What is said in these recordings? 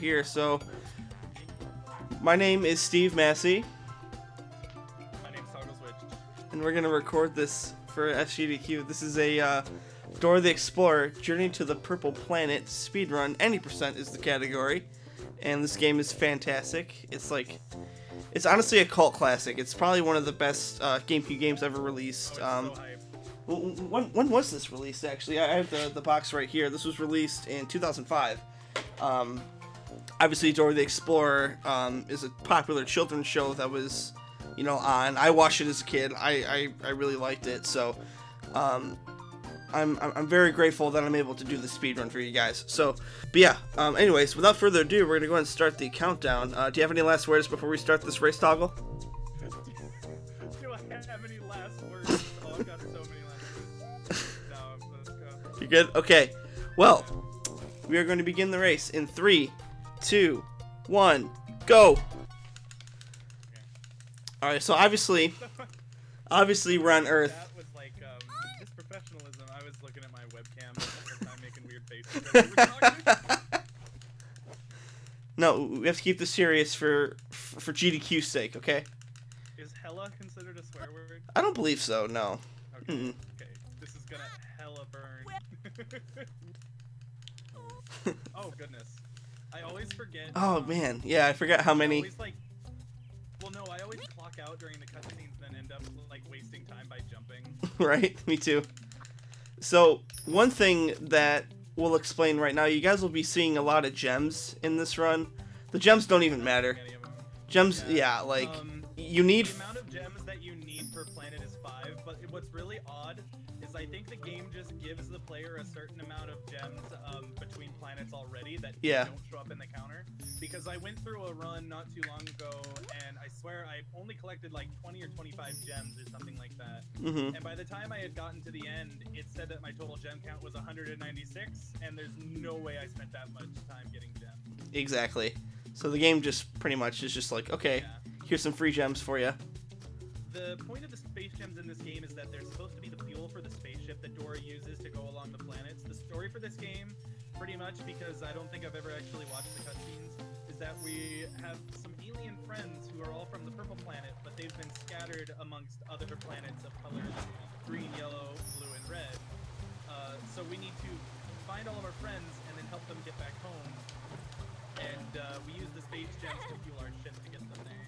here. So, my name is Steve Massey, My name's Toggle Switch. and we're gonna record this for SGDQ. This is a uh, Dora the Explorer Journey to the Purple Planet speedrun. Any percent is the category, and this game is fantastic. It's like, it's honestly a cult classic. It's probably one of the best uh, GameCube games ever released. Um, so when, when was this released, actually? I have the, the box right here. This was released in 2005. Um, obviously, Dora the Explorer um, is a popular children's show that was, you know, on. I watched it as a kid. I, I, I really liked it. So, um, I'm, I'm very grateful that I'm able to do the speed run for you guys. So, but yeah, um, anyways, without further ado, we're going to go ahead and start the countdown. Uh, do you have any last words before we start this race toggle? Do I have any last words? Oh, I've got so many last words. No, let's go. You good? Okay. Well, we are going to begin the race in three, two, one, go. All right. So obviously, obviously we're on Earth. That was like um, this professionalism. I was looking at my webcam the whole time making weird faces. as we were talking. No, we have to keep this serious for for, for GDQ's sake. Okay. Is hella considered a swear word? I don't believe so. No. Okay. Mm-mm. Okay. This is gonna hella burn. oh goodness. I always forget. Oh man. Yeah, I forgot how I many. always, like, well, no, I always clock out during the cutscenes, then end up like wasting time by jumping. right? Me too. So, one thing that we'll explain right now, you guys will be seeing a lot of gems in this run. The gems don't even matter. Any of them. Gems, yeah, like Um, you need. The amount of gems that you need per planet is five, but what's really odd I think the game just gives the player a certain amount of gems um, between planets already that Yeah. don't show up in the counter. Because I went through a run not too long ago, and I swear I only collected like 20 or 25 gems or something like that. hmm And by the time I had gotten to the end, it said that my total gem count was 196, and there's no way I spent that much time getting gems. Exactly. So the game just pretty much is just like, okay, Yeah. here's some free gems for you. The point of the space gems in this game is that they're supposed to be the that Dora uses to go along the planets. The story for this game, pretty much because I don't think I've ever actually watched the cutscenes, is that we have some alien friends who are all from the purple planet, but they've been scattered amongst other planets of colors green, yellow, blue, and red. Uh, so we need to find all of our friends and then help them get back home. And uh, we use the space gems to fuel our ship to get them there.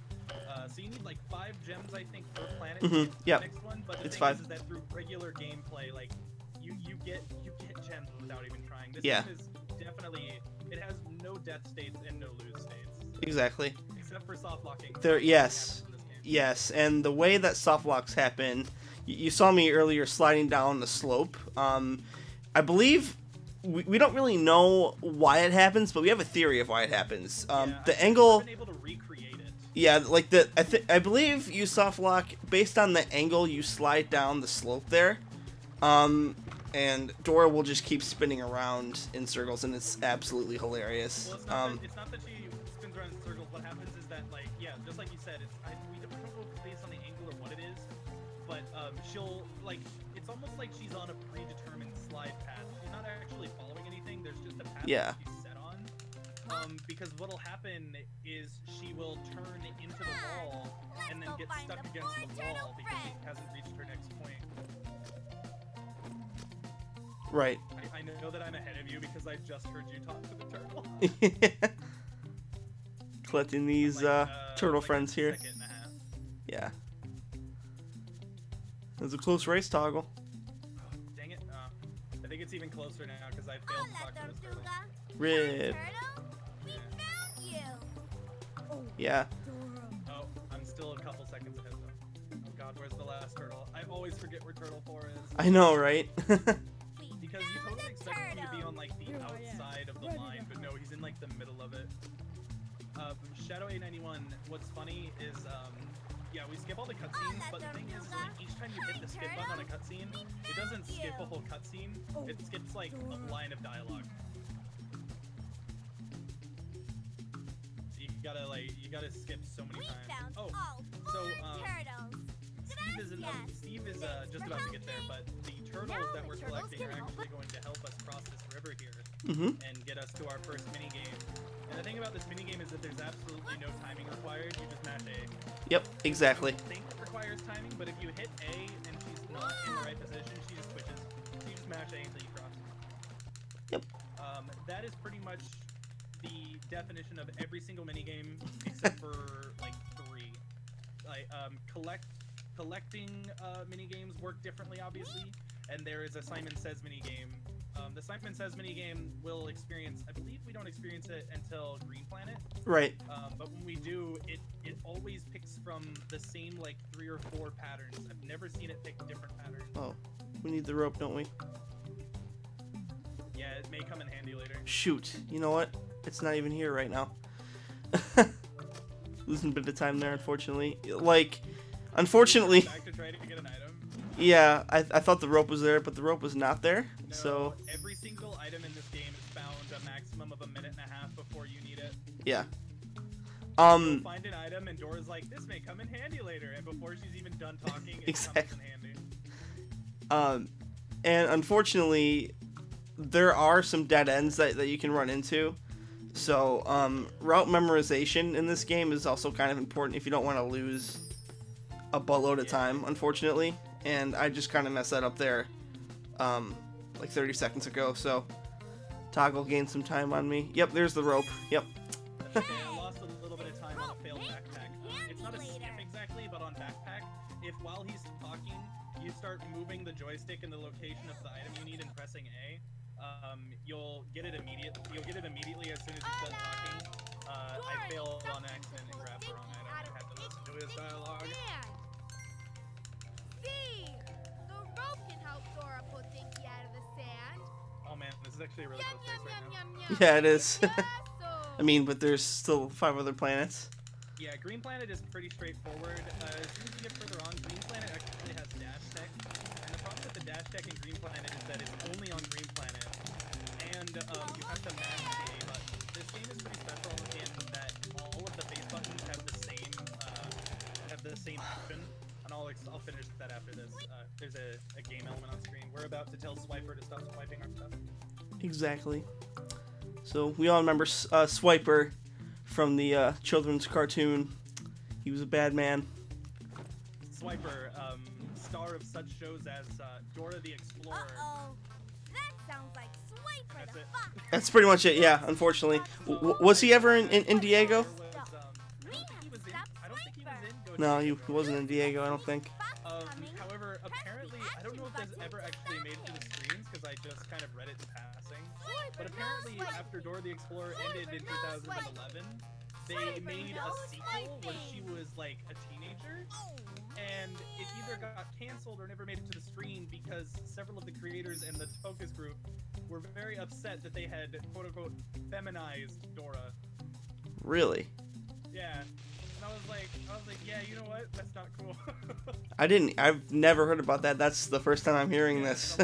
Uh, so you need like five gems, I think, per planet. to get to yep. The next one, but the It's thing five. Is, is that through regular gameplay, like you you get you get gems without even trying. This Yeah. game is definitely it has no death states and no lose states, Exactly. except for soft locking. There- yes. happens in this game. Yes, and the way that soft locks happen, you saw me earlier sliding down the slope. Um, I believe we, we don't really know why it happens, but we have a theory of why it happens. Um, Yeah, the I've angle. Been able to. Yeah, like the I think I believe you soft lock based on the angle you slide down the slope there. Um and Dora will just keep spinning around in circles and it's absolutely hilarious. Well, it's not, Um that, it's not that she spins around in circles. What happens is that, like, yeah, just like you said, it's I, we don't know if it's based on the angle or what it is, but um, she'll like it's almost like she's on a predetermined slide path. She's not actually following anything. There's just a path Yeah. that she's set on. Um, because what'll happen is she will turn into the wall and then get stuck the against the turtle wall because she hasn't reached her next point. right. I, I know that I'm ahead of you because I just heard you talk to the turtle. Collecting these Like, uh, uh, turtle like friends here. second and a half. Yeah. It was a close race toggle. Dang it. Uh, I think it's even closer now because I failed to talk to Hola, this turtle. Tortuga. Rip. Yeah. Oh, I'm still a couple seconds ahead though. Oh god, where's the last turtle? I always forget where turtle 4 is. I know, right? Because you totally the expect him to be on like the outside of the line, but no, he's in like the middle of it. Um, Shadow 891, what's funny is, um, yeah, we skip all the cutscenes, but the thing is, is like each time you hit the skip button on a cutscene, it doesn't skip a whole cutscene, it skips like a line of dialogue. Gotta like, you gotta skip so many We times. found Oh, all so, four um, turtles. Steve is, in, uh, Yes. Steve is uh, just about to get there, but the turtles Now that we're turtles collecting are can help actually going to help us cross this river here hmm and get us to our first mini game. And And the thing about this minigame is that there's absolutely no timing required. You just mash A. Yep, exactly. I think it requires timing, but if you hit A and she's not in the right position, she just switches. So you just mash A until you cross. Yep. Um, that is pretty much the definition of every single minigame except for like three. Like um, collect collecting uh, minigames work differently, obviously, and there is a Simon Says minigame. Um, the Simon Says minigame will experience. I believe we don't experience it until Green Planet. Right. Um, but when we do, it it always picks from the same like three or four patterns. I've never seen it pick different patterns. Oh, we need the rope, don't we? Yeah, it may come in handy later. Shoot. You know what? It's not even here right now. Losing a bit of time there, unfortunately. Like, unfortunately, Back to try to get an item. yeah, I, I thought the rope was there, but the rope was not there. No, So, every single item in this game is found a maximum of a minute and a half before you need it. yeah. You'll Um, find an item and Dora's like, this may come in handy later, and before she's even done talking, it Exactly. comes in handy. um, and unfortunately, there are some dead ends that, that you can run into. So, um, route memorization in this game is also kind of important if you don't want to lose a buttload of time, unfortunately. And I just kind of messed that up there, um, like 30 seconds ago. So, Toggle gained some time on me. Yep, there's the rope. Yep. Okay, I lost a little bit of time on a failed backpack. It's not a skip exactly, but on backpack, if while he's talking, you start moving the joystick in the location of the item you need and pressing A, um, you'll get it immediate. You'll get it immediately as soon as he's done talking. Uh, I failed on accident and grabbed the wrong item. I had to listen to his dialogue. See, the rope can help Dora pull Dinky out of the sand. Oh man, this is actually a really Yum close yum race right yum now. yum yum. Yeah, it is. Yes-o. I mean, but there's still five other planets. Yeah, Green Planet is pretty straightforward. Uh, as soon as you get further on, Green Planet actually has dash tech. And the problem with the dash tech in Green Planet is that it's And um, you have to mash the A button. This game is pretty special in that all of the face buttons have the same uh, have the same action. And I'll, I'll finish that after this. Uh, there's a, a game element on screen. We're about to tell Swiper to stop swiping our stuff. Exactly. So we all remember uh, Swiper from the uh, children's cartoon. He was a bad man. Swiper, um, star of such shows as uh, Dora the Explorer. Uh-oh. That sounds like Swiper That's the it. fox. That's pretty much it. Yeah, unfortunately. W- w- was he ever in, in, in Diego? Was, I don't think he was in. I don't think he was in. Go No, he, he wasn't in Diego. I don't think. Um, however, apparently, I don't know if this ever actually made it to the screens because I just kind of read it in passing. But apparently, after Dora the Explorer ended in 2011, they made a sequel when she was like a teenager, and it either got canceled or never made it to the screen because several of the creators and the focus group were very upset that they had quote unquote feminized Dora. Really? Yeah. And I was like, I was like, yeah, you know what? That's not cool. I didn't. I've never heard about that. That's the first time I'm hearing Yeah, this.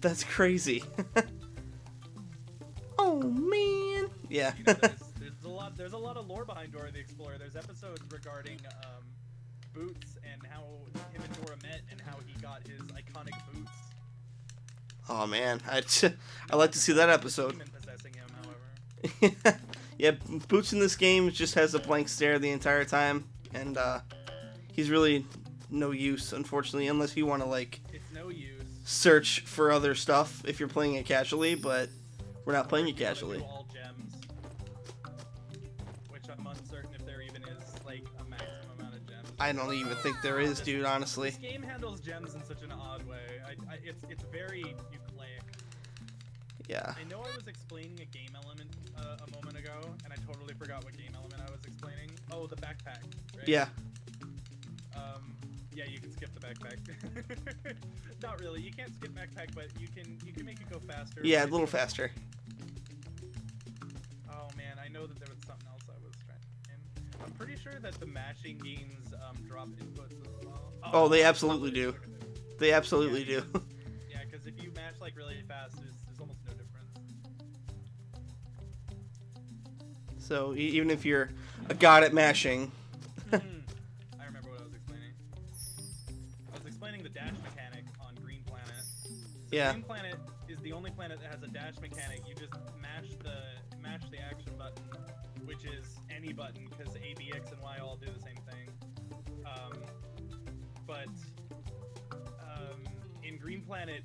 That's crazy. oh man. Yeah. You know, there's, there's a lot there's a lot of lore behind Dora the Explorer. There's episodes regarding um, boots and how him and Dora met and how he got his iconic boots. oh man. I I like to see that episode. Him, yeah, Boots in this game just has a blank stare the entire time, and uh, he's really no use, unfortunately, unless you want to like It's no use. Search for other stuff if you're playing it casually. But we're not playing it If you wanna casually. gems, I'm uncertain if there even is like a maximum amount of gems. I don't even think there is, dude. Honestly. This game handles gems in such an odd way. I, I, it's it's very nucleic. Yeah. I know I was explaining a game element uh, a moment ago, and I totally forgot what game element I was explaining. Oh, the backpack. Right? Yeah. Yeah, you can skip the backpack. Not really. You can't skip backpack, but you can you can make it go faster. Yeah, a little faster. Oh man, I know that there was something else I was trying. I'm pretty sure that the mashing gains um, drop inputs as well. Oh, they absolutely do. what it is. They absolutely Yeah, do. Yeah, because if you match like really fast, there's, there's almost no difference. so even if you're a god at mashing, Yeah. Green Planet is the only planet that has a dash mechanic. You just mash the mash the action button, which is any button because A, B, X, and Y all do the same thing. Um, but um, in Green Planet,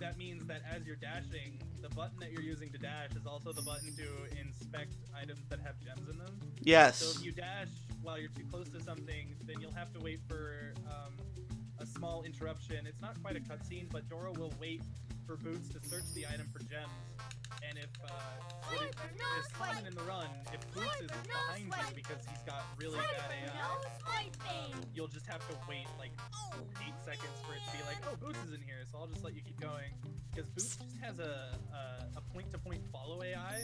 that means that as you're dashing, the button that you're using to dash is also the button to inspect items that have gems in them. Yes. So if you dash while you're too close to something, then you'll have to wait for um, small interruption. It's not quite a cutscene, but Dora will wait for Boots to search the item for gems. And if uh, what is, is in the run, if Boots is behind you because he's got really bad AI, you'll just have to wait like eight seconds for it to be like, oh, Boots is in here, so I'll just let you keep going. Because Boots just has a, a, a point-to-point follow AI,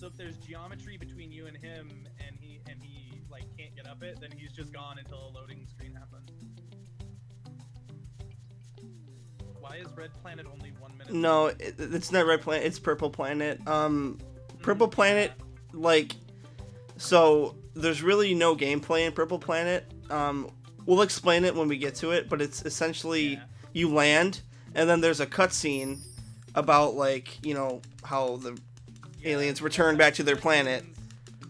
so if there's geometry between you and him, and he and he like can't get up it, then he's just gone until a loading screen happens. Why is Red Planet only one minute? No, it, it's not Red Planet. It's Purple Planet. Um, Purple Planet, like, so there's really no gameplay in Purple Planet. Um, we'll explain it when we get to it, but it's essentially Yeah. you land, and then there's a cutscene about like you know how the Yeah, aliens return back to their planet.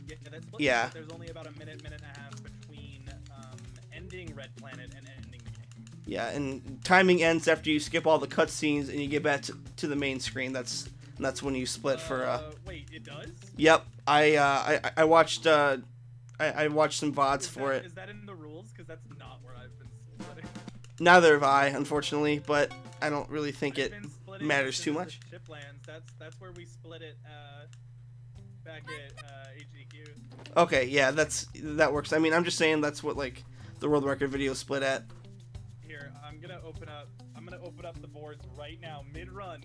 Yeah, Yeah. There's only about a minute, minute yeah, and timing ends after you skip all the cutscenes and you get back to, to the main screen. That's that's when you split for uh. wait, it does. Yep, I uh I I watched uh I, I watched some vods Is for that, it. Is that in the rules? Because that's not where I've been splitting. Neither have I, unfortunately, but I don't really think I've it. matters too much. Shiplands. That's that's where we split it uh, back at uh, HDQ. Okay, yeah, that's that works. I mean, I'm just saying that's what like the world record video split at. Gonna open up. I'm gonna open up the boards right now, mid-run.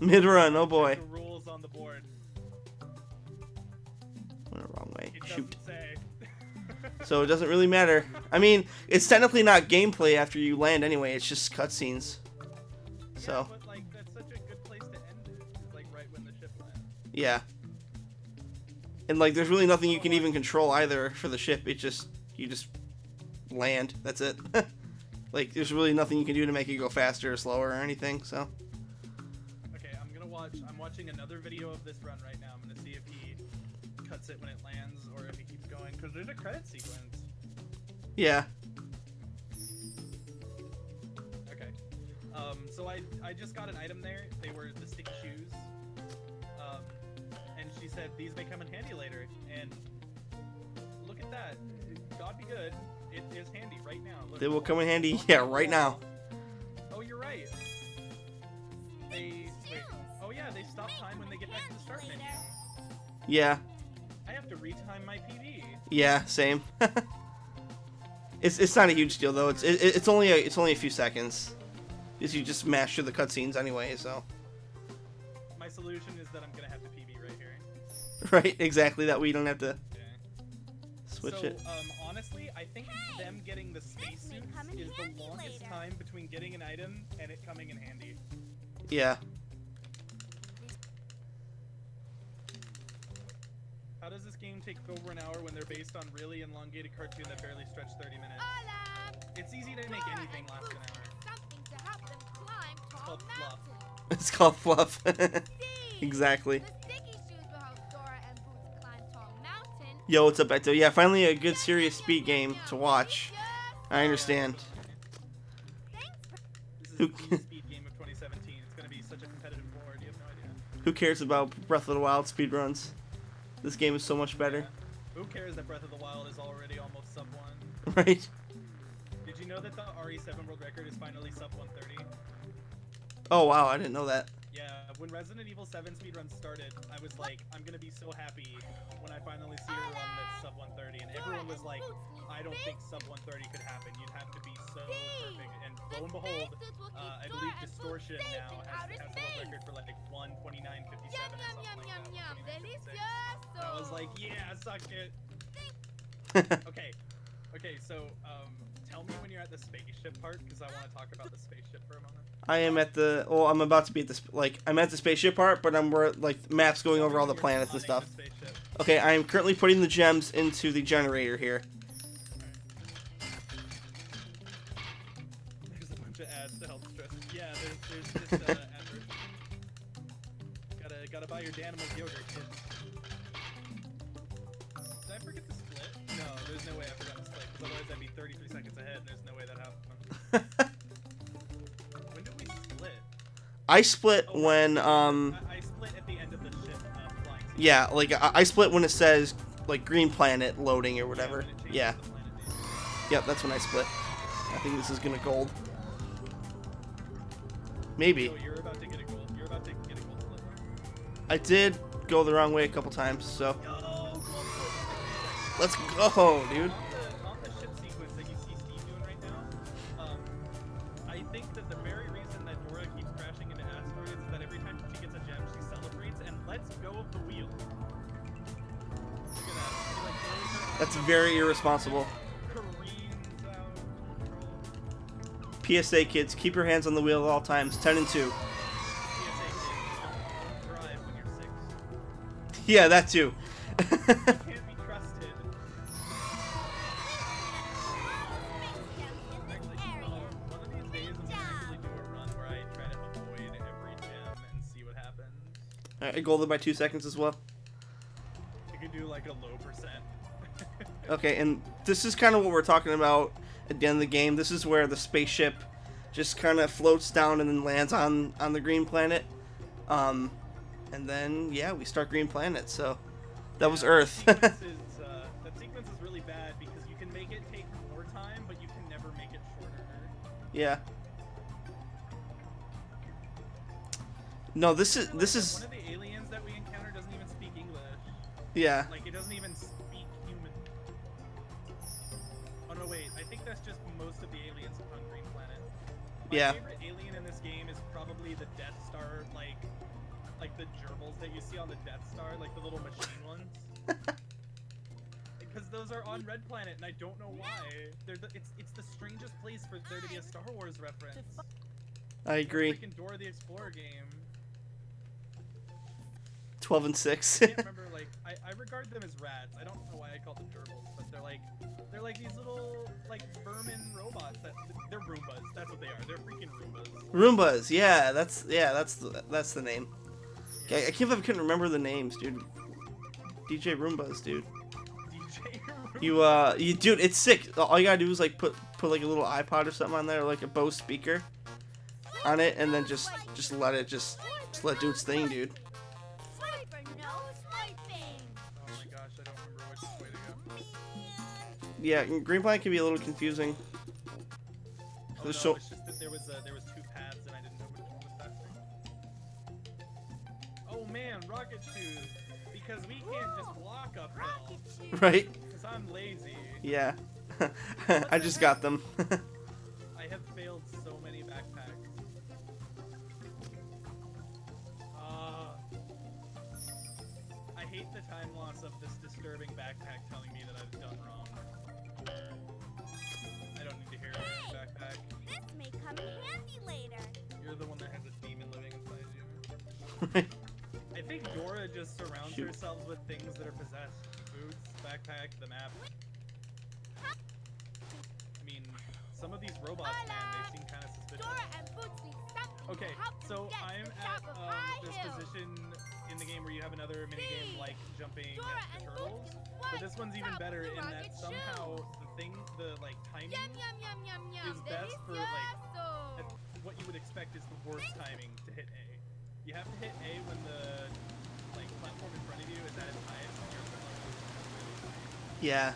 Mid run, oh boy. The rules on the board. Went the wrong way. It Shoot. say. So it doesn't really matter. I mean, it's technically not gameplay after you land anyway. It's just cutscenes. Yeah, So but like that's such a good place to end it. is, Like right when the ship lands. yeah. And like, there's really nothing you can even control either for the ship. It just you just land. That's it. like, there's really nothing you can do to make it go faster or slower or anything. So Okay, I'm gonna watch. I'm watching another video of this run right now. I'm gonna see if he cuts it when it lands or if he keeps going. Because there's a credit sequence. yeah. Okay. Um, so I I just got an item there. They were the stick shoes. Um, and she said these may come in handy later. And look at that. God be good. It is handy right now. Look, They will come in handy. Yeah, right now. Oh, you're right. They wait. Oh yeah, they stop time when they get back to the start menu. Yeah. I have to retime my PB. Yeah, same. it's it's not a huge deal though. It's it, it's only a it's only a few seconds. Because you just mash through the cutscenes anyway, so My solution is that I'm gonna have to PB right here. right, exactly. That way you don't have to switch so, it. um, honestly, I think getting the spacesuits may come in is the longest later. time between getting an item and it coming in handy. Yeah. How does this game take over an hour when they're based on really elongated cartoon that barely stretch 30 minutes? Hola! It's easy to make Dora anything last an hour. need Something to help them climb tall called fluff. It's called fluff. See? exactly. Yo, what's up, Beto? Yeah, finally a good serious speed game to watch. I understand. Thanks for This is Who- the speed game of 2017. It's gonna be such a competitive board. You have no idea. Who cares about Breath of the Wild speedruns? This game is so much better, Who cares that Breath of the Wild is already almost sub one? right? Did you know that the RE7 world record is finally sub 130? Oh wow, I didn't know that. Yeah, when Resident Evil 7 speedrun started, I was like, I'm gonna be so happy when I finally see a run that's sub 130, and everyone was like, I don't think sub 130 could happen. You'd have to be so perfect. And lo and behold, uh, I believe Distortion now has, has the world record for like 129.57 Yum, or yum, something yum, like yum, that. yum. Delicioso. I was like, yeah, suck it. Okay, okay, so um, tell me when you're at the spaceship part, because I want to talk about the spaceship for a moment. I am at the. Well, I'm about to be at the. Like, I'm at the spaceship part, but I'm where like maps going over all the planets and stuff. Okay, I am currently putting the gems into the generator here. There's a bunch of ads to help stress. Yeah, there's, there's just uh, I split Oh, when um I, I split at the end of the ship uh, yeah, like I, I split when it says like green planet loading or whatever. when it changes Yeah. name. Yep, that's when I split. I think this is gonna gold. Maybe. So you're about to get a gold. You're about to get a gold split. I did go the wrong way a couple times, so Yo, let's go, dude. Very irresponsible. PSA kids, keep your hands on the wheel at all times. 10 and 2. PSA kids, don't drive when you're six. Yeah, that too. Can't be trusted. Actually, uh, one of Okay, and this is kind of what we're talking about at the end of the game. This is where the spaceship just kind of floats down and then lands on on the green planet. Um, and then yeah, we start green planet. So that was Earth. That sequence is, uh, that sequence is really bad because you can make it take more time, but you can never make it shorter. yeah. No, this is this is one of the aliens that we encounter doesn't even speak English. yeah. Like it doesn't even My Yeah. favorite alien in this game is probably the Death Star, like, like the gerbils that you see on the Death Star, like the little machine ones. Because those are on Red Planet, and I don't know why. They're the, it's it's the strangest place for there to be a Star Wars reference. I agree. Freaking Dora the Explorer game. Twelve and six. I remember like I, I regard them as rats. I don't know why I call them gerbils, but they're like they're like these little like vermin robots that they're Roombas. That's what they are. They're freaking Roombas. Roombas. Yeah, that's yeah, that's the that's the name. Okay, I can't believe I couldn't remember the names, dude. DJ Roombas, dude. DJ Roomba. You uh, you dude, it's sick. All you gotta do is like put put like a little iPod or something on there, like a Bose speaker on it, and then just just let it just just let it do its thing, dude. Yeah, Green Planet can be a little confusing. Oh, no, so it's just that there was uh, there was two paths and I didn't know which one was faster. Oh man, rocket shoes. Because we can't just walk uphill. Rocket right. Because I'm lazy. Yeah, I just got them. I have failed so many backpacks. Uh, I hate the time loss of this disturbing backpack telling me that I've done wrong. I to hear it, backpack. This may come in handy later. You're the one that has a demon living inside you. I think Dora just surrounds Shoot. herself with things that are possessed. Boots, backpack, the map. I mean, some of these robots, man, they seem kind of suspicious. Dora and Boots need something Okay, to help them so I'm at um, this Hill. position in the game where you have another minigame See? like jumping Dora at the and turtles. But this one's even better in that somehow shoe. the thing, the like timing, Yum yum yum yum yum. is best for, like, what you would expect is the worst timing to hit A. You have to hit A when the like platform in front of you is at its highest and your equipment level is really yeah,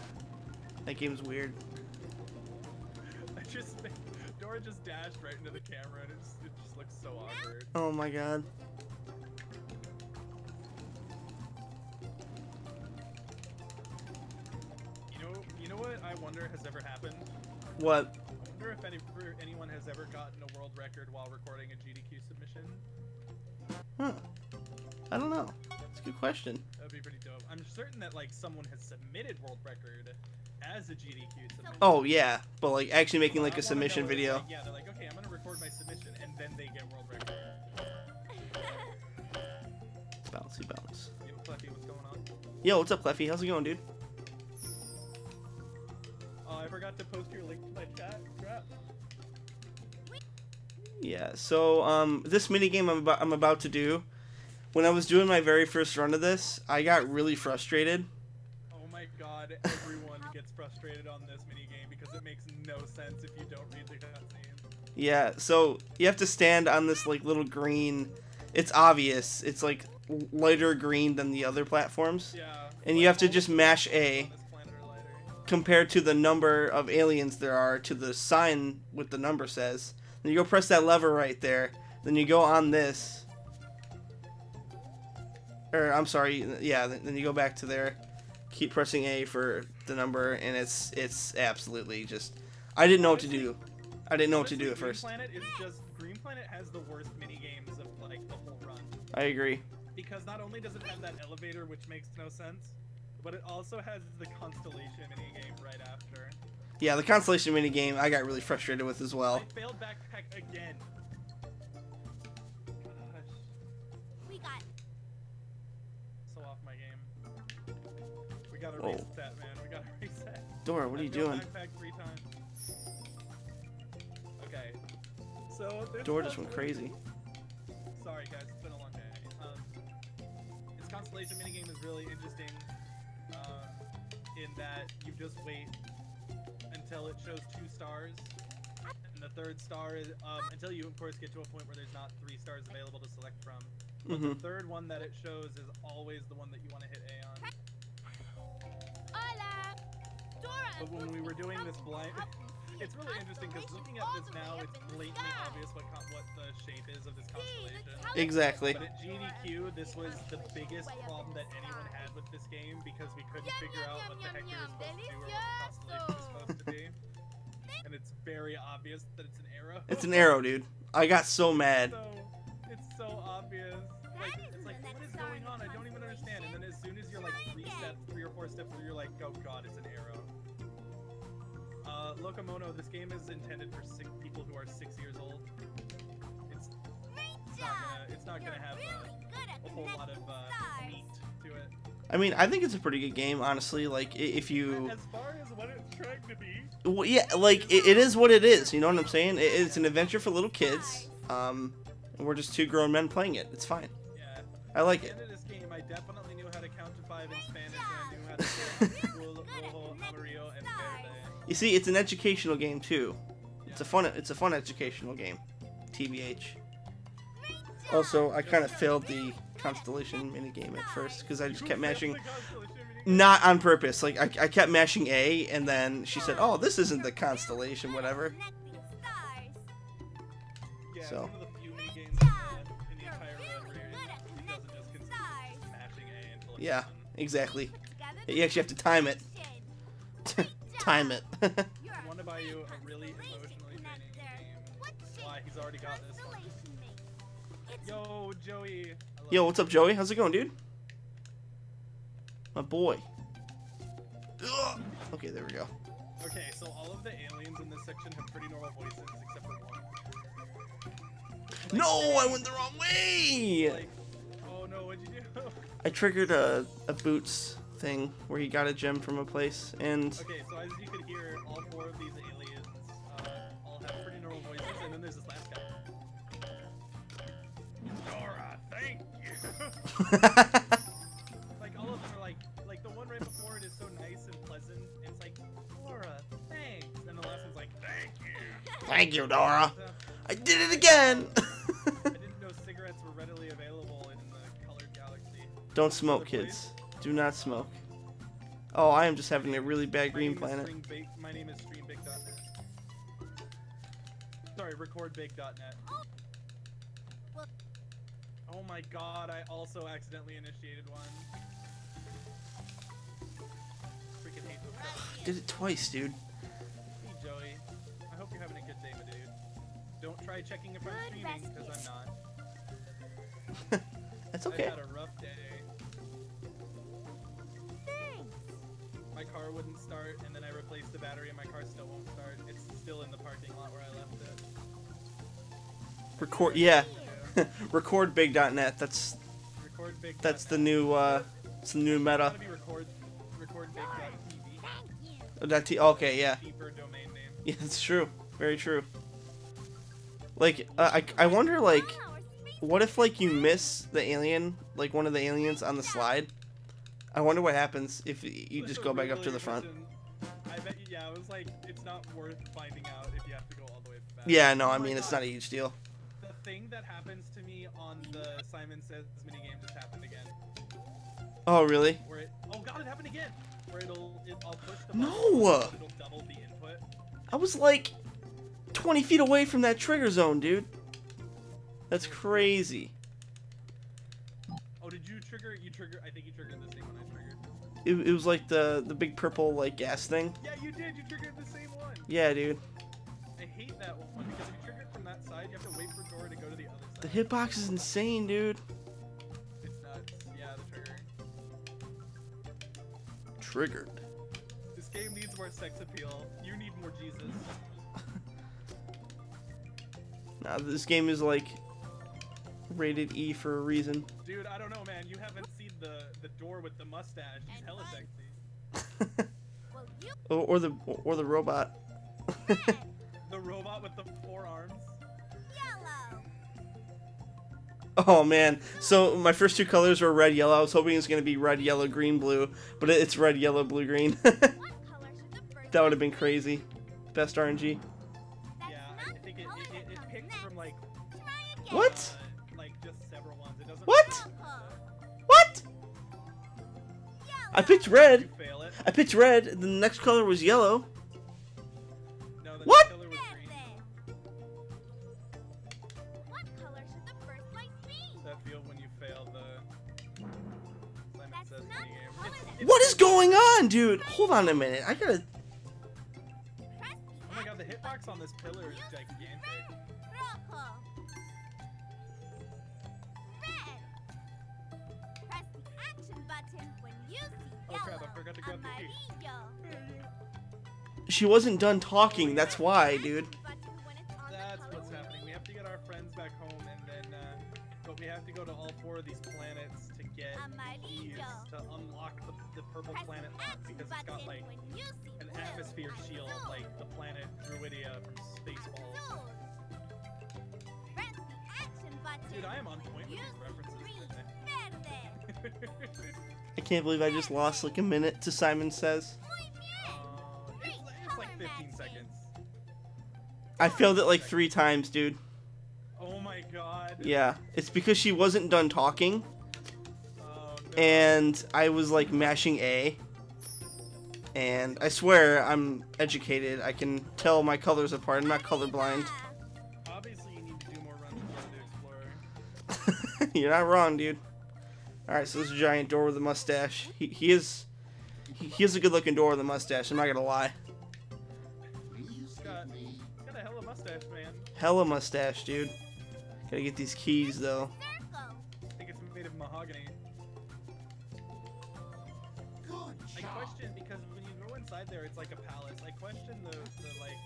that game's weird. I just Dora just dashed right into the camera and it just, it just looks so awkward. Oh my god. Know, you know what I wonder has ever happened? What? I wonder if any, for anyone has ever gotten a world record while recording a GDQ submission. Huh? I don't know. It's a good question. That'd be pretty dope. I'm certain that like someone has submitted world record as a GDQ submission. Oh yeah, but like actually making like I a wanna submission know if, video. like, yeah, they're like, okay, I'm gonna record my submission, and then they get world record. Bouncy bounce. Yo, Cleffy, what's going on? Yo, what's up, Cleffy? How's it going, dude? I forgot to post your link to my chat. Crap. Yeah. So um, this mini game I'm about I'm about to do, when I was doing my very first run of this, I got really frustrated. Oh my god, everyone gets frustrated on this minigame because it makes no sense if you don't read the cutscenes. Yeah, so you have to stand on this like little green. It's obvious. It's like lighter green than the other platforms. Yeah. And you have to just the mash places A. compared to the number of aliens there are to the sign what the number says. Then you go press that lever right there. Then you go on this. Or I'm sorry, yeah. Then you go back to there. Keep pressing A for the number, and it's it's absolutely just. I didn't know what to do. I didn't know what to do at Green first. Planet is just Green Planet has the worst minigames of like the whole run. I agree. Because not only does it have that elevator which makes no sense, but it also has the constellation minigame right after. Yeah, the constellation mini game I got really frustrated with as well. I failed backpack again. Gosh, We got so off my game. We gotta Whoa. reset, man. We gotta reset. Dora, what are you failed doing? Backpack three times. Okay. So there's Dora just went crazy. Sorry guys, it's been a long day. Um, its constellation minigame is really interesting in that you just wait until it shows two stars, and the third star is um, until you of course get to a point where there's not three stars available to select from. But hmm the third one that it shows is always the one that you want to hit A on. Hola. Dora. But when we were doing this me blind- help me see It's really interesting because looking at this now, it's blatantly sky. obvious what what the shape is of this See, constellation. the Exactly. But at GDQ, this was the biggest problem that anyone had with this game because we couldn't Yum, figure yum, out what the yum, heck we were yum, supposed to do or what the constellation was supposed to be. And it's very obvious that it's an arrow. It's an arrow, dude. I got so mad. So, it's so obvious. Like, That it's like, isn't what a is star going on? I don't even understand. And then as soon as you're like three steps, three or four steps through, you're like, oh god, it's an arrow. Uh, Locomono, this game is intended for six people who are six years old. It's Great job. not gonna, it's not You're gonna have really uh, good at a whole lot of uh, meat to it. I mean, I think it's a pretty good game, honestly. Like, if you, As far as what it's trying to be, well, yeah, like it, it is what it is. You know what I'm saying? It, it's an adventure for little kids. Um, and we're just two grown men playing it. It's fine. yeah. I like At it. You see, it's an educational game too. It's a fun, it's a fun educational game. TBH. Also, I kind of failed the constellation minigame at first because I just kept mashing, oh, not on purpose. Like I, I kept mashing A, and then she said, "Oh, this isn't the constellation, whatever." Connecting stars. Yeah, So. one of the few mini games in the, in the entire Red Ring that doesn't just consist of smashing A until it's Yeah, exactly. You actually have to time it. time it. I want to buy you a really emotionally draining connector. game. What Why, he's already got this one. constellation make? It's Yo, Joey. Yo, what's up, Joey? How's it going, dude? My boy. Ugh. Okay, there we go. Okay, so all of the aliens in this section have pretty normal voices except for one. Like, No, I went the wrong way. Like, oh no, what'd you do? I triggered a, a boots thing where he got a gem from a place, and okay, so as you can hear, all four of these aliens uh, all have pretty normal voices, and then there's this last guy. Dora, thank you. like all of them are like, like the one right before it is so nice and pleasant, and it's like, Dora, thanks, and the last one's like, thank you. thank you, I did it again. I didn't know cigarettes were readily available in the colored galaxy. Don't smoke, kids. Do not smoke. Oh, I am just having a really bad My green planet. String Bake- my name is streambig.net. Sorry, recordbig.net. Well- Oh my god, I also accidentally initiated one. Freaking hate those stuff. Did it twice, dude. Hey Joey, I hope you're having a good day, my dude. Don't try checking if I'm streaming, because I'm not. That's I've okay. had a rough day. My car wouldn't start, and then I replaced the battery, and my car still won't start. It's still in the parking lot where I left it. Record, yeah. Recordbig.net. That's Record big. that's the new uh, it's the new meta. record, record big. TV. Thank you. Oh, That t- okay, yeah. Cheaper domain name. Yeah, it's true. Very true. Like, uh, I, I wonder, like, Wow, our space What if like you miss the alien, like one of the aliens on the slide? I wonder what happens if you just go back up to the front. I bet you, yeah, I was like, it's not worth finding out if you have to go all the way back. Yeah, no, Oh I mean it's God, not a huge deal. The thing that happens to me on the Simon Says minigame just happened again. Oh really? Where it, oh god, it happened again! Where it'll, it, I'll push the No! button, it'll double the input. I was like 20 feet away from that trigger zone, dude. That's crazy. Oh, did you trigger, you trigger, I think you triggered the same one I triggered. It, it was like the the big purple like gas thing. Yeah, you did, you triggered the same one! Yeah, dude. I hate that one because if you trigger it from that side, you have to wait for Dora to go to the other side. The hitbox is insane, dude. It's nuts. Yeah, the trigger. Triggered. This game needs more sex appeal. You need more Jesus. Nah, this game is like rated E for a reason. Dude, I don't know, man. You haven't the the door with the mustache. He's hella sexy. Well, you or, or the or the robot. The robot with the four arms. yellow. oh man. So my first two colors were red, yellow. I was hoping it was gonna be red, yellow, green, blue, but it's red, yellow, blue, green. What color should the first that would have been crazy. Best RNG. Yeah, I think it, it, it, it comes picks next. from like What? I picked You red. fail it. I picked red. The next color was yellow. No, the What? color was green. What color should the first light be? That feel when you fail the That's Says not minigame. color It's- it's What is going on, dude? Hold on a minute. I gotta. Press Oh my god, the hitbox on this pillar is gigantic. She wasn't done talking. That's why, dude. Action button when it's on the That's what's happening. We have to get our friends back home, and then, uh, but we have to go to all four of these planets to get keys to unlock the, the purple planet the lock action because it's got like when you see an atmosphere shield, like the planet Druidia from Spaceballs. Azul. Press the action button. Dude, I am on point with these references. green. today. Verde. I can't believe I just lost like a minute to Simon Says. It's, it's like 15 seconds. I failed it like three times, dude. Oh my god. Yeah, it's because she wasn't done talking, Oh, no. and I was like mashing A. And I swear I'm educated. I can tell my colors apart. I'm not colorblind. Obviously, you need to do more runs with Explorer. You're not wrong, dude. All right, so this is a giant door with a mustache. He, he is he, he is a good-looking door with a mustache. I'm not gonna lie. He's got, he's got a hella mustache, man. Hella mustache, dude. Gotta get these keys though. Circle. I think it's made of mahogany. I question because when you go inside there, it's like a palace. I question the, the like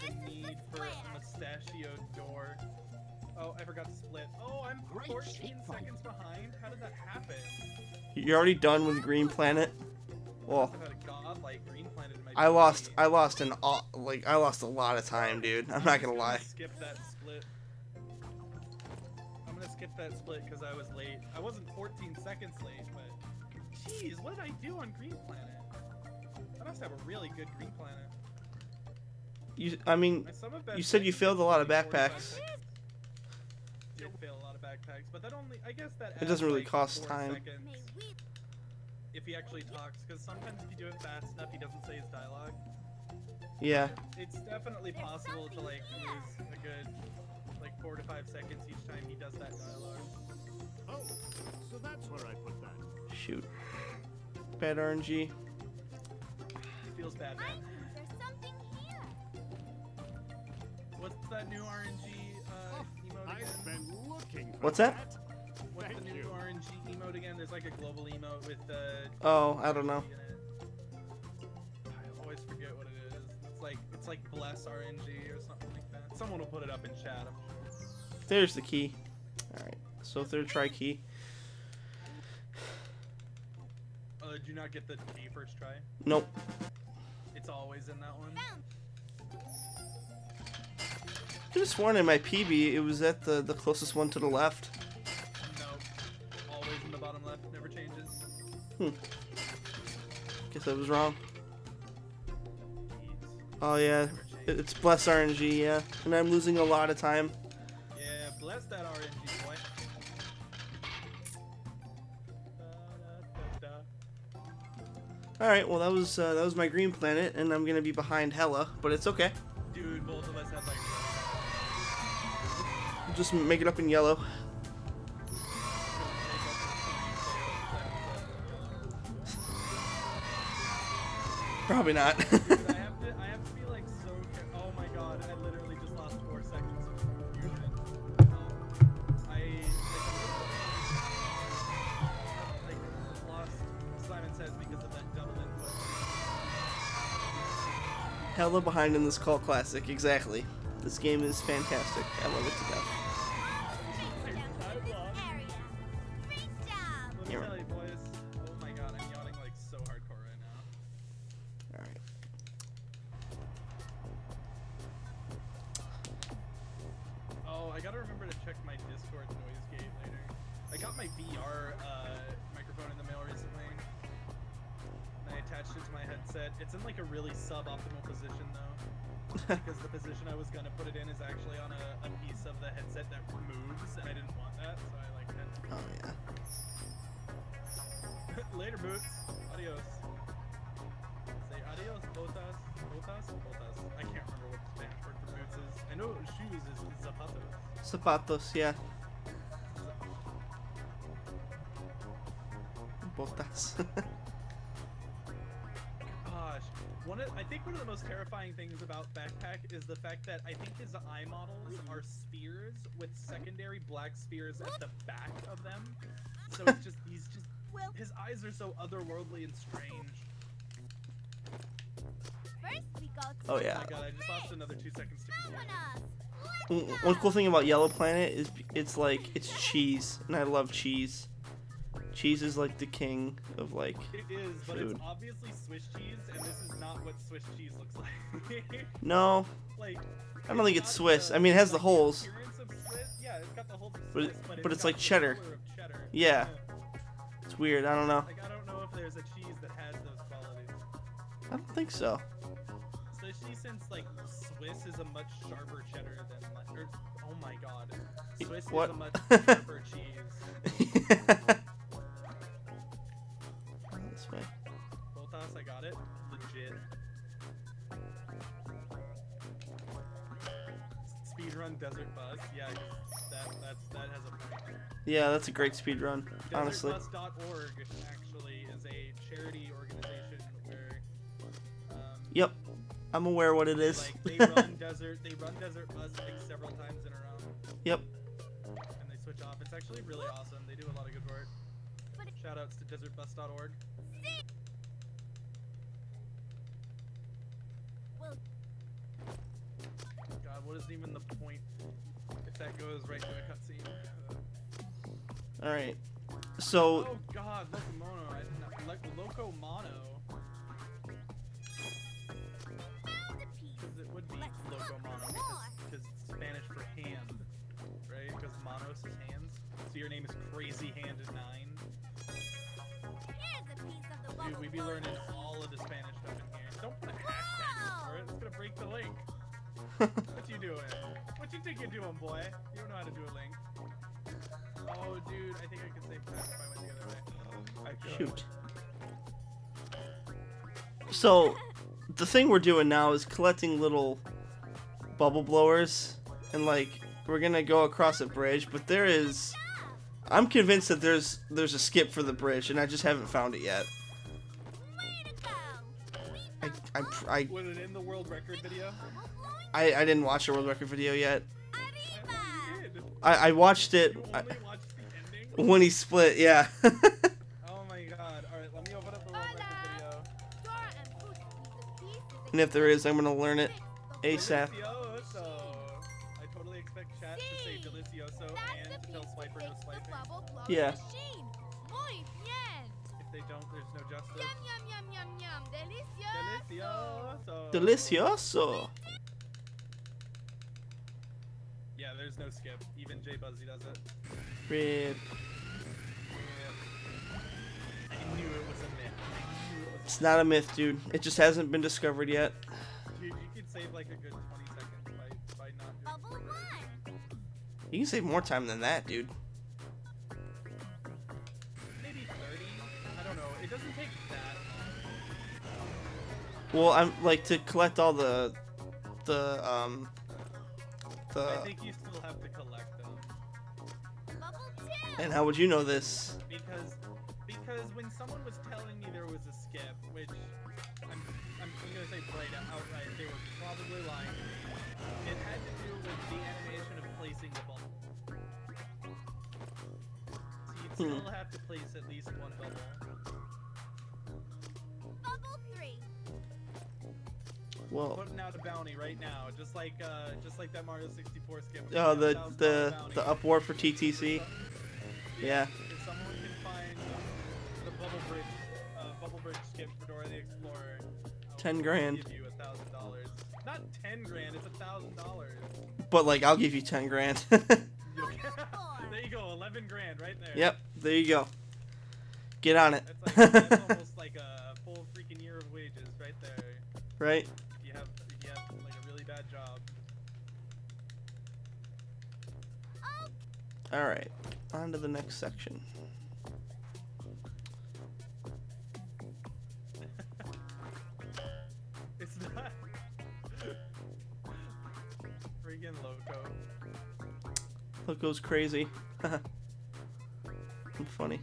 the This is the need for a mustachioed door. Oh, I forgot to split. Oh, I'm 14 seconds behind. How did that happen? You're already done with Green Planet. Well, I've had a godlike green planet. I lost. PC. I lost an aw- like I lost a lot of time, dude. I'm not gonna just lie. Skip that split. I'm gonna skip that split because I was late. I wasn't 14 seconds late, but jeez, what did I do on Green Planet? I must have a really good Green Planet. You, I mean, My sum of best You said you seconds failed a lot of is 45 backpacks. Seconds. Did fail a lot of backpacks, but that only I guess that It doesn't really like, cost time. seconds if he actually talks, because sometimes if you do it fast enough, he doesn't say his dialogue. yeah. It's definitely possible to like here. lose a good like four to five seconds each time he does that dialogue. Oh, so that's where I put that. Shoot. Bad RNG. It feels bad, man. there's something here. What's that new RNG What's that? What's Thank the new you. RNG emote again? There's like a global emote with uh, Oh, I don't know. RNG in it. I always forget what it is. It's like it's like bless RNG or something like that. Someone will put it up in chat. I'm sure. There's the key. All right. So third try key. Uh, did you not get the key first try? Nope. It's always in that one. Bounce. Could have sworn in my PB it was at the, the closest one to the left. No. Always in the bottom left, never changes. Hmm. Guess I was wrong. Oh yeah, Never it- changes. it's bless RNG, yeah. And I'm losing a lot of time. Yeah, bless that RNG boy. Alright, well that was uh, that was my green planet, and I'm gonna be behind Hella, but it's okay. Just make it up in yellow. Probably not. I have to, I have to be like so. Care- oh my god! I literally just lost four seconds of confusion. I like, like lost Simon says because of that double input. Hella behind in this Call Classic, exactly. This game is fantastic. I love it to death. Zapatos, yeah. Botas. Gosh, one of, I think one of the most terrifying things about Backpack is the fact that I think his eye models are spheres with secondary black spheres at the back of them. So it's just he's just Well, his eyes are so otherworldly and strange. first we go to Oh, yeah. Oh my god, I just lost another two seconds to That complete. Mm, one cool thing about Yellow Planet is it's like it's cheese, and I love cheese. Cheese is like the king of like. It is, but Food. it's obviously Swiss cheese, and this is not what Swiss cheese looks like. No, like, I don't think it's Swiss. I mean, it has the like, holes. appearance. Yeah, it's got the holes But it- Swiss, but it's like cheddar. color of cheddar. Yeah. It's weird. I don't know. Like, I don't know if there's a cheese that has those qualities. I don't think so. Especially since, like, Swiss is a much sharper cheddar than, or, oh my god. Swiss What? is a much sharper cheese. this way. Boltas, I got it. Legit. Speedrun Desert Bus. Yeah, that that's that has a point. Yeah, that's a great speed run. Honestly. DesertBus.org actually is a charity organization where um, Yep. I'm aware what it is. like they run desert they run Desert Bus like several times in a row yep. and they switch off. It's actually really awesome. They do a lot of good work. Shout outs to desertbus.org. Well, God, what is even the point if that goes right to a cutscene? Uh, All right. So oh God, Locomono. I didn't know. Like Loco because it's Spanish for hand, right? Because manos is hands. So your name is Crazy Handed Nine. Here's a piece of the Dude, we be learning all of the Spanish stuff in here. Don't put a hashtag for it. It's gonna break the link. What you doing? What you think you're doing, boy? You don't know how to do a link. Oh, dude, I think I could save time if I went the other way. I shoot. So the thing we're doing now is collecting little bubble blowers, and like we're gonna go across a bridge, but there is. I'm convinced that there's there's a skip for the bridge, and I just haven't found it yet. Way to go. I I, I, Was it in the world record video? I, I didn't watch the world record video yet. Arriba. I did. I, I watched it You I, watched the ending? when he split. Yeah. Oh my god. Alright, let me open up the world record video. And Puss use a piece as and if there is, I'm gonna learn it fix the ASAP. Yeah. Muy bien. If they don't, there's no justice. Yum yum yum yum yum. Delicioso. Delicioso. Delicioso. there's no skip. Even Jay Buzzy does it. Rip. I knew it was a myth. It It's not a myth, dude. It just hasn't been discovered yet. Dude, you could save like a good 20 seconds by, by not doing Bubble one. You can save more time than that, dude. Well, I'm like to collect all the the um long. I think you still have to collect them. Bubble two. and how would you know this? Because because when someone was telling me there was a skip, which I'm, I'm gonna say right out- outright, they were probably lying. It had to do with the animation of placing the bubble. So you'd Hmm. still have to place at least one bubble. Bubble three. Well, Putting out a bounty right now, just like uh, just like that Mario 64 skip. oh the out a $1,000 the bounty. the upwarp for TTC. Yeah. If someone can find the bubble bridge, uh, bubble bridge skip for Dora the Explorer, 10 grand. Give you a thousand dollars. Not ten grand. It's a thousand dollars. But like, I'll give you ten grand. There you go. Eleven grand right there. yep, there you go. Get on it. That's, like, that's almost like a full freaking year of wages right there. right? All right. On to the next section. It's not. Freaking loco. Look goes crazy. I'm funny.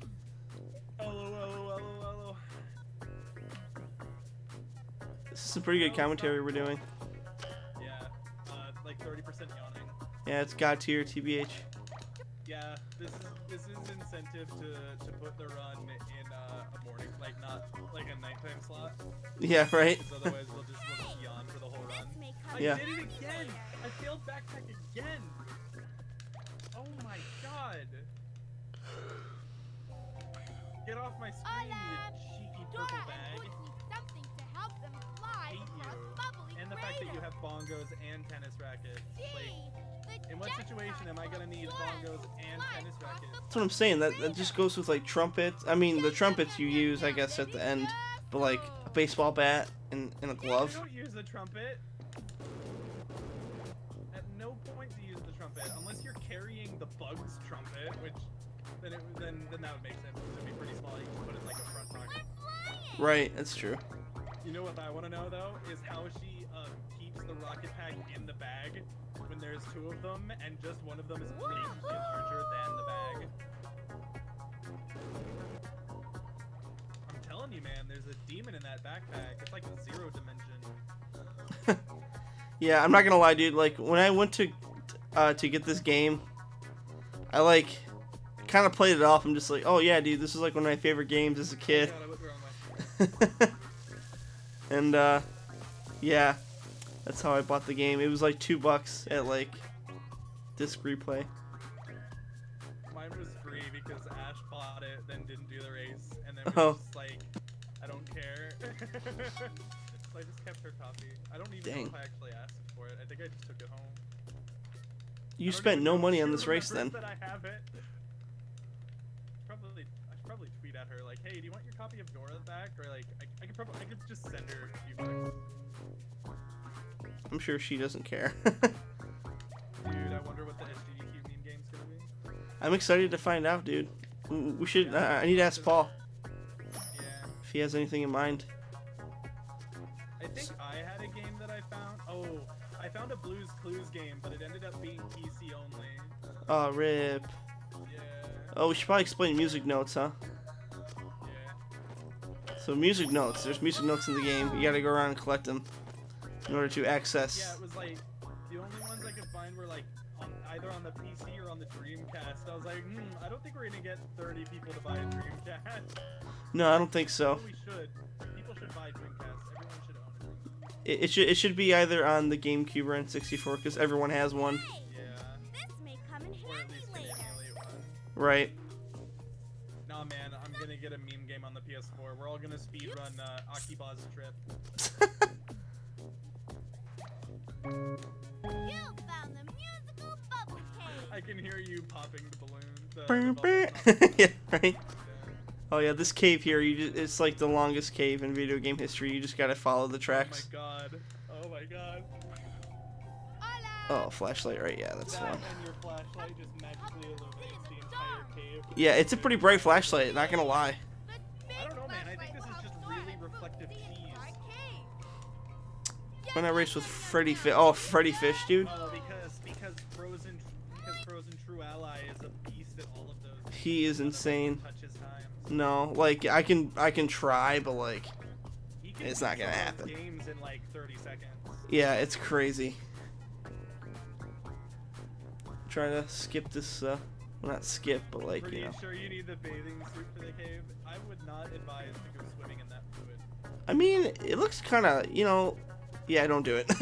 Hello, hello, hello, hello. This is some pretty good commentary we're doing. Yeah, uh, like 30% yawning. Yeah, it's God tier, TBH. Yeah, this is this is incentive to to put the run in uh, a morning, like not like a nighttime slot, Yeah, right. otherwise we'll just we'll yawn for the whole run. This may come I Yeah. did it again. I failed backpack again. Oh my god. Get off my screen, Hola. you cheeky Dora purple and bag. Wood need something to help them fly across you. bubbly And the fact that you have bongos and tennis rackets. Like, Gee, the in what situation am I gonna need flies bongos and tennis rackets? That's what I'm saying. That that just goes with like trumpets. I mean, the trumpets you use, I guess, at the end. But like a baseball bat and, and a glove. You don't use the trumpet. At no point do you use the trumpet unless you're carrying the bug's trumpet, which then it, then then that would make sense. 'cause It'd be pretty small. You can put it in like a front pocket. Right, that's true. You know what I want to know though is how she uh, keeps the rocket pack in the bag when there's two of them and just one of them is basically larger than the bag. I'm telling you, man, there's a demon in that backpack. It's like a zero dimension. Yeah, I'm not gonna lie, dude. Like when I went to uh, to get this game, I like kind of played it off. I'm just like, oh yeah, dude, this is like one of my favorite games as a kid. God, I went the wrong way. and uh, yeah, that's how I bought the game. It was like two bucks at like disc replay. Mine was free because Ash bought it, then didn't do the race, and then Oh. was just like, I don't care. so I just kept her copy. I don't even Dang. know if I actually asked for it. I think I just took it home. You spent no money on this race then. I have it. Probably, I should probably tweet at her like, "Hey, do you want your copy of Dora back?" Or like, I, I could probably, I could just send her a few bucks. I'm sure she doesn't care. Dude, I wonder what the SGDQ meme game's gonna be. I'm excited to find out, dude. We should. Uh, I need to ask Paul Yeah, if he has anything in mind. I think I had a game that I found. Oh, I found a Blues Clues game, but it ended up being PC only. Oh, rip. Yeah, Oh, we should probably explain music notes, huh? yeah. So music notes. There's music notes in the game. You gotta go around and collect them in order to access. Yeah, it was like the only ones I could find were like on, either on the PC or on the Dreamcast. I was like, hmm, I don't think we're gonna get 30 people to buy a Dreamcast. No, I don't think so. But we should. People should buy Dreamcast. Everyone should own a Dreamcast. It, it should it should be either on the GameCube or N64 because everyone has one. Yeah, this may come in or at handy least later. Right. Nah, man, I'm gonna get a meme game on the PS4. We're all gonna speedrun uh, Akiba's trip. I can hear you popping the balloon. The, the Brr, popping. yeah, right. Oh yeah, this cave here, you just, it's like the longest cave in video game history. You just gotta follow the tracks. Oh my god. Oh my god. Oh, flashlight, right? Yeah, that's the that one. your just the cave. Yeah, it's a pretty bright flashlight. Not gonna lie. When I race with Freddi Fish. Oh, Freddi Fish, dude. Oh, because because Frozen because Frozen True Ally is a beast at all of those. He is None of us insane. Touch his times. No, like I can I can try, but like It's not gonna happen. Games in like 30 seconds. yeah, it's crazy. Try to skip this. uh well, Not skip, but like Pretty you know. sure you need the bathing suit for the cave. I would not advise to go swimming in that fluid. I mean, it looks kind of you know. Yeah, I don't do it.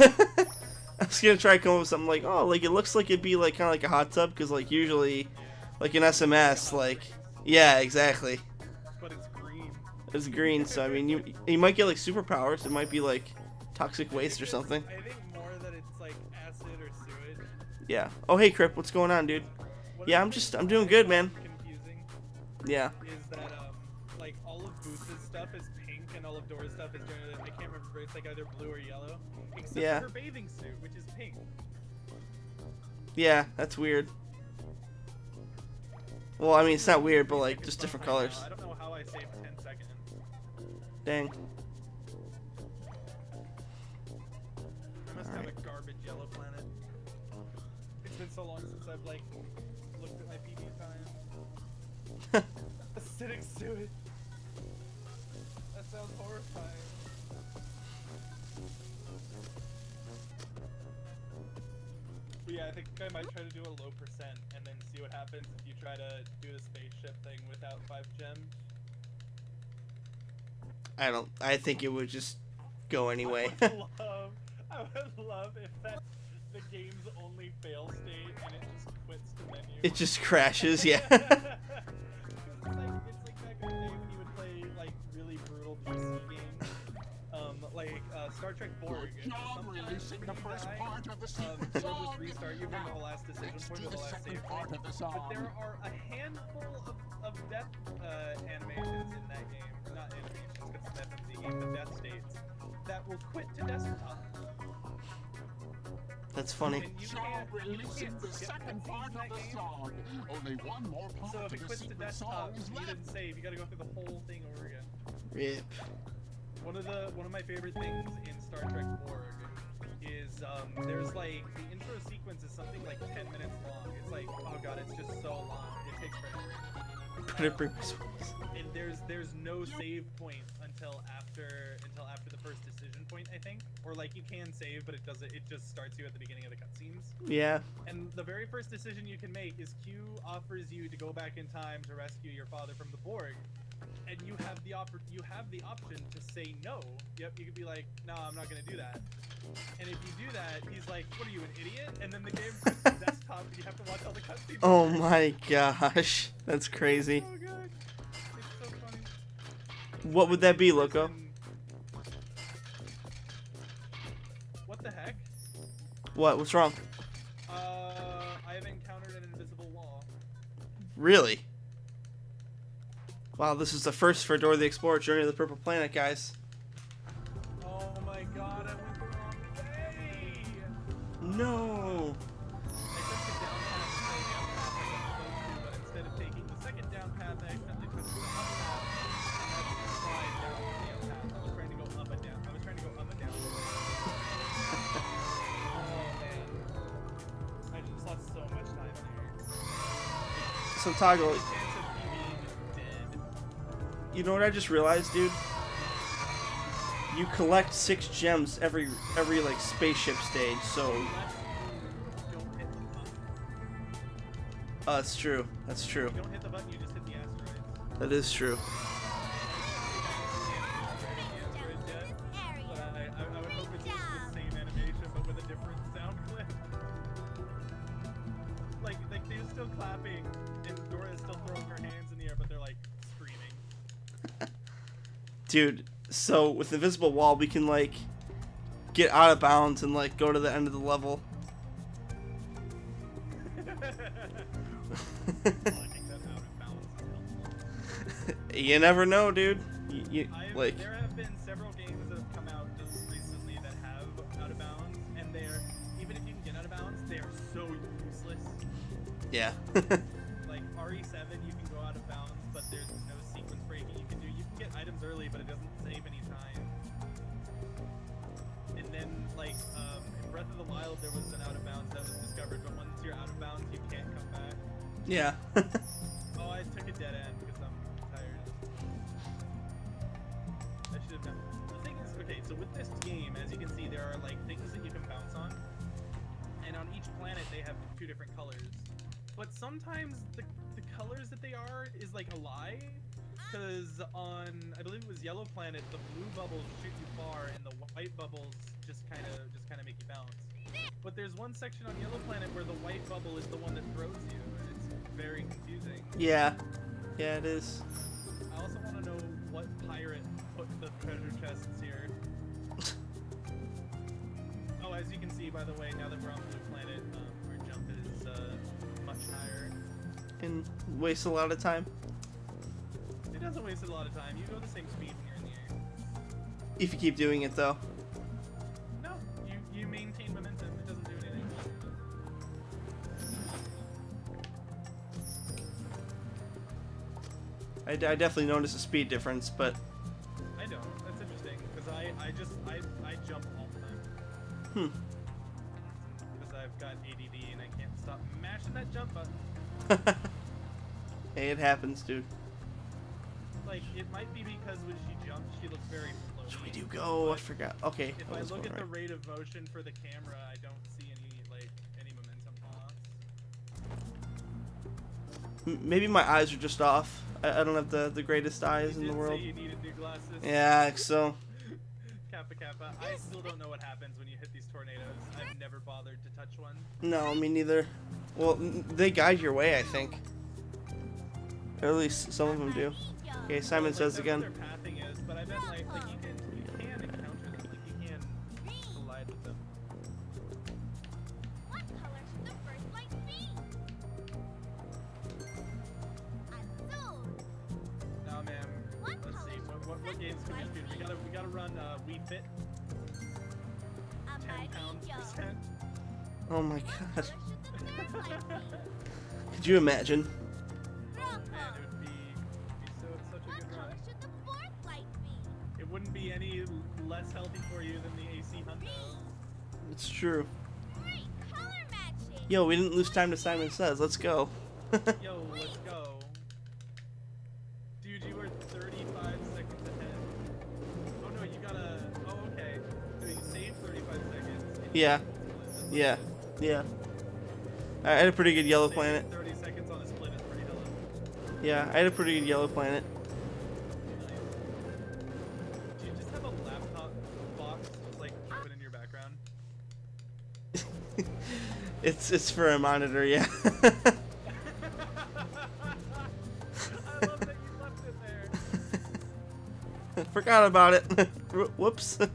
I was gonna try to come up with something like, oh, like it looks like it'd be like kind of like a hot tub, because like usually, like in SMS, like yeah, exactly. But it's green. It's green, so I mean, you you might get like superpowers. It might be like toxic waste or something. I think more that it's like acid or sewage. Yeah. Oh hey, Crip, what's going on, dude? What Yeah, I'm just- I'm doing good, man. Confusing Yeah. is that um like all of Boots' stuff is pink and all of Dora's stuff is generally I can't remember it's like either blue or yellow. Except Yeah. for her bathing suit, which is pink. Yeah, that's weird. Well, I mean, it's not weird, but like just different colors. I don't know how I saved 10 seconds. Dang. I must have a garbage yellow planet. It's been so long since I've like looked at my PB time. Acidic sewage. Yeah, I think I might try to do a low percent and then see what happens if you try to do the spaceship thing without five gems. I don't. I think it would just go anyway. I would love, I would love if that's the game's only fail state and it just quits the menu. it just crashes. Yeah. it's like it's like back in the day when you would play like really brutal PC like uh, Star Trek Borg. job releasing the first die, part of the um, secret it'll just song. restart you from the last decision Let's point do the the last second save part point. of the But there are a handful of, of death uh, animations in that game, not animations, because it's an FMV game, but death states that will quit to desktop. That's funny. And you can't, releasing the second part of the song. Only one more part So if of it the quits to desktop, song is you didn't save. You gotta go through the whole thing over again. Rip. One of the one of my favorite things in Star Trek Borg is um, there's like the intro sequence is something like 10 minutes long. It's like oh god, it's just so long. It takes forever. Put it bring. And there's there's no save point until after until after the first decision point, I think. Or like you can save, but it doesn't. It just starts you at the beginning of the cutscenes. Yeah. And the very first decision you can make is Q offers you to go back in time to rescue your father from the Borg, and you have the oppor- you have the option to say no. Yep, you could be like, no, I'm not gonna do that. And if you do that, he's like, what are you, an idiot? And then the game puts the desktop, and you have to watch all the cutscenes. Oh my gosh, that's crazy. Oh god, it's so funny. What would that be, Loco? What the heck? What? What's wrong? Uh, I have encountered an invisible wall. Really? Wow, this is the first for Dora the Explorer Journey to the Purple Planet, guys. Oh my god, I went the wrong way! No. I took the down path to stay down path like I'm supposed to, but instead of taking the second down path, I accidentally took the up path. And had to slide down the down path. I was trying to go up and down. I was trying to go up and down. oh man. I just lost so much. So Toggle, you know what I just realized, dude? You collect six gems every every like spaceship stage, so Unless you don't hit the button. uh, that's true. That's true. You don't hit the button, you just hit the asteroids. That is true. Dude, so with the visible wall, we can, like, get out of bounds and, like, go to the end of the level. you never know, dude. You, you like... There have been several games that have come out just recently that have out of bounds, and they're, even if you can get out of bounds, they are so useless. Yeah. yeah. Oh, I took a dead end because I'm tired. I should have done. The thing is, okay, so with this game, as you can see, there are like things that you can bounce on, and on each planet they have two different colors. But sometimes the the colors that they are is like a lie, because on I believe it was Yellow Planet, the blue bubbles shoot you far, and the white bubbles just kind of just kind of make you bounce. But there's one section on Yellow Planet where the white bubble is the one that throws you, very confusing. yeah. Yeah, it is. I also want to know what pirate put the treasure chests here. oh, as you can see, by the way, now that we're on Blue Planet, um, our jump is uh, much higher. And waste a lot of time. It doesn't waste a lot of time. You go the same speed when you're in the air. If you keep doing it though. I, I definitely notice a speed difference, but I don't. That's interesting because I I just I I jump all the time hmm. because I've got ADD and I can't stop mashing that jump button. hey, it happens, dude. Like it might be because when she jumps, she looks very floaty. Should we do go? I forgot. Okay. If I I look at the rate of motion for the camera, I don't see any like any momentum loss. M- Maybe my eyes are just off. I, I don't have the, the greatest eyes in the world. Say you needed new glasses. Yeah, so Kappa Kappa. I still don't know what happens when you hit these tornadoes. I've never bothered to touch one. no, me neither. Well, they guide your way, I think. Or at least some of them do. Okay, Simon says again. Fourth light be? It wouldn't be any less healthy for you than the AC Hundo. It's true. Great color matching. Yo, we didn't lose time to Simon Says. Let's go. Yo, let's go. Dude, you were 35 seconds ahead. Oh no, you gotta. Oh, okay. So you saved 35 seconds. Yeah. yeah. Yeah. I had a pretty good yellow Saving planet. Yeah, I had a pretty good yellow planet. Do you just have a laptop box just like in your background? it's it's for a monitor, yeah. I love that you left it there. Forgot about it. Whoops.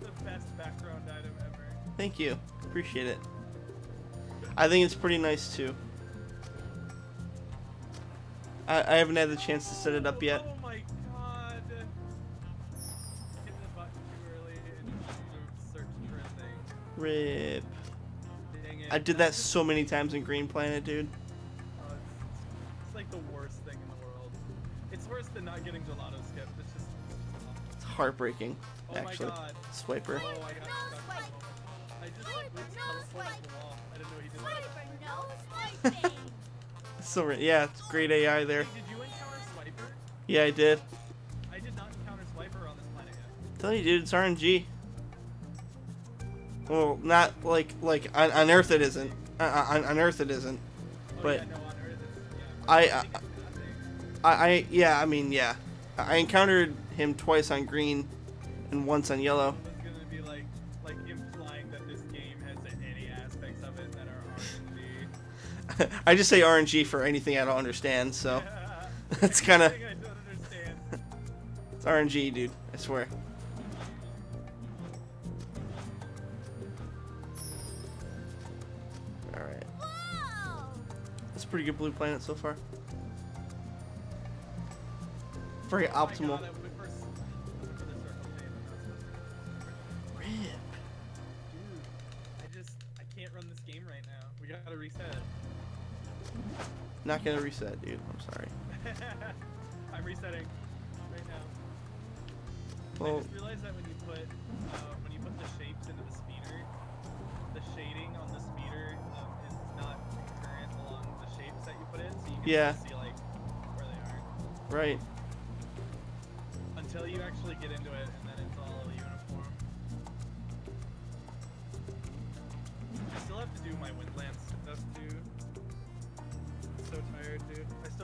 The best background item ever. Thank you. Appreciate it. I think it's pretty nice too. I, I haven't had the chance to set it up yet. Oh my god. Hit the button too early and search for a thing. Rip. Dang it. I did that so many times in Green Planet, dude. Oh, it's, it's like the worst thing in the world. It's worse than not getting gelato skipped. It's just. It's. It's heartbreaking, Oh actually. my god. Swiper. Oh, I got No stuck swipe. moment. I just Swiper, like no swipe. to. I didn't know he did that. Swiper, no swiping. So yeah, it's great AI there. Hey, did you encounter Swiper? Yeah, I did. I did not encounter Swiper on this planet yet. Tell you, dude, it's RNG. Well, not like like on, on Earth it isn't. Uh, on, on Earth it isn't. Oh But yeah, no, Earth yeah. I- I- I, I yeah, I mean yeah. I encountered him twice on green and once on yellow. I just say RNG for anything I don't understand, so That's kinda- Anything I don't understand. it's RNG, dude. I swear. All right, Whoa. it's a pretty good blue planet so far. Very Oh optimal. God, I went for, s- I went for the circle chain. Rip. Dude, I just I can't run this game right now. We gotta reset. Not gonna reset, dude. I'm sorry. I'm resetting right now. I just realized that when you put uh, when you put the shapes into the speeder, the shading on the speeder um, is not concurrent along the shapes that you put in, so you can Yeah. see like where they are right. until you actually get into it, and then it's all uniform. I still have to do my Windlands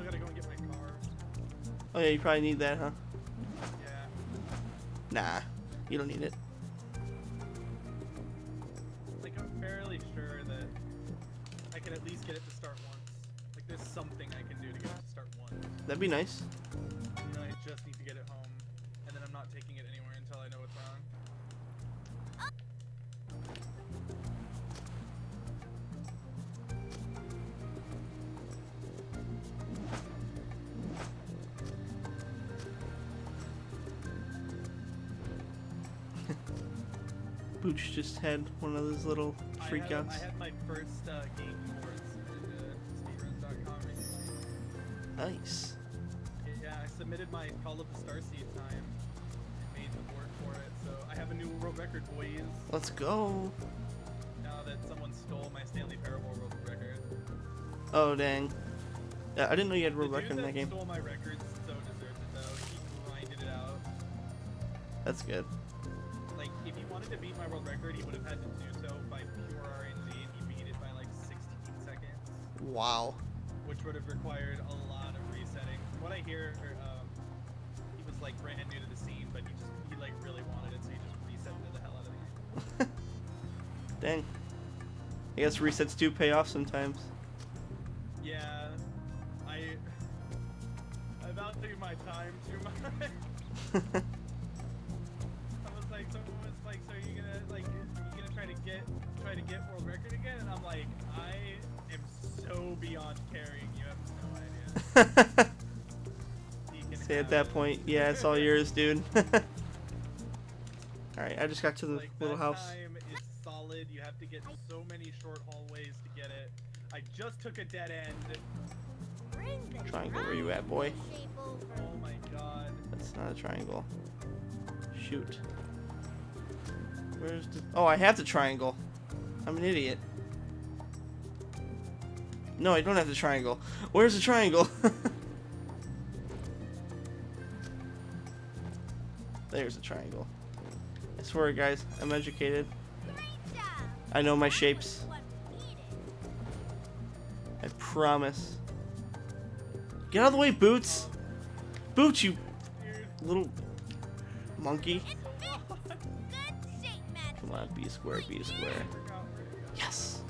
gotta go and get my car. Oh yeah, you probably need that, huh? Yeah. Nah, you don't need it. Like I'm fairly sure that I can at least get it to start once. Like there's something I can do to get it to start once. That'd be nice. One of I had, freakouts. I had my first uh, game awards in uh, speedruns.com. Nice. Yeah, I submitted my Call of the Starseed time and made the board for it. So I have a new world record, boys. Let's go. Now that someone stole my Stanley Parable world record. Oh dang. Yeah, I didn't know you had a world record in that that game. stole my records so deserved it though. He grinded it out. That's good. Like if he wanted to beat my world record, he would have had to do Wow. which would have required a lot of resetting. From what I hear, um, he was like brand new to the scene, but he just he like really wanted it, so he just reset the hell out of the game. Dang. I guess resets do pay off sometimes. Yeah, I I value my time too much. that point, yeah, it's all yours, dude. Alright, I just got to the Like little house. solid. You have to get so many short hallways to get it. I just took a dead end. Triangle, where you at, boy? Oh my god. That's not a triangle. Shoot. Where's the... Oh, I have the triangle. I'm an idiot. No, I don't have the triangle. Where's the triangle? There's a triangle. I swear, guys, I'm educated. I know my shapes. I promise. Get out of the way, Boots! Boots, you little monkey. Come on, be square, be square. Yes!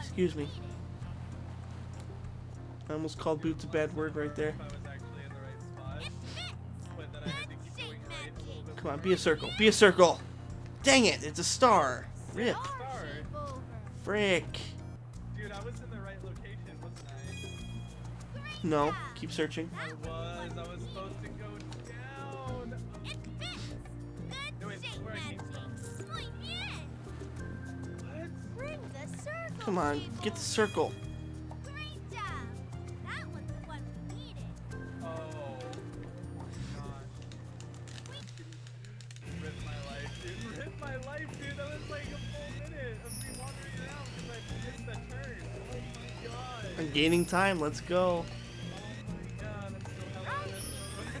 Excuse me. I almost called Boots a bad word right there. Come on, be a circle, be a circle! Dang it, it's a star! Rip! Frick! Dude, I was in the right location, wasn't I? No, keep searching. I was. I was supposed to go down. Come on, get the circle. Gaining time, let's go. My god. I'm so hell out of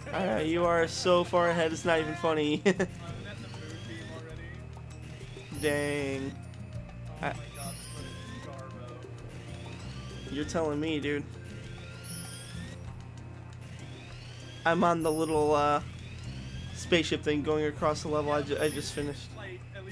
this. Alright, you are so far ahead, it's not even funny. I'm at the food team already. Dang. I- my god, what is Garbo? You're telling me, dude. I'm on the little uh, spaceship thing going across the level I, ju- I just finished. Like, at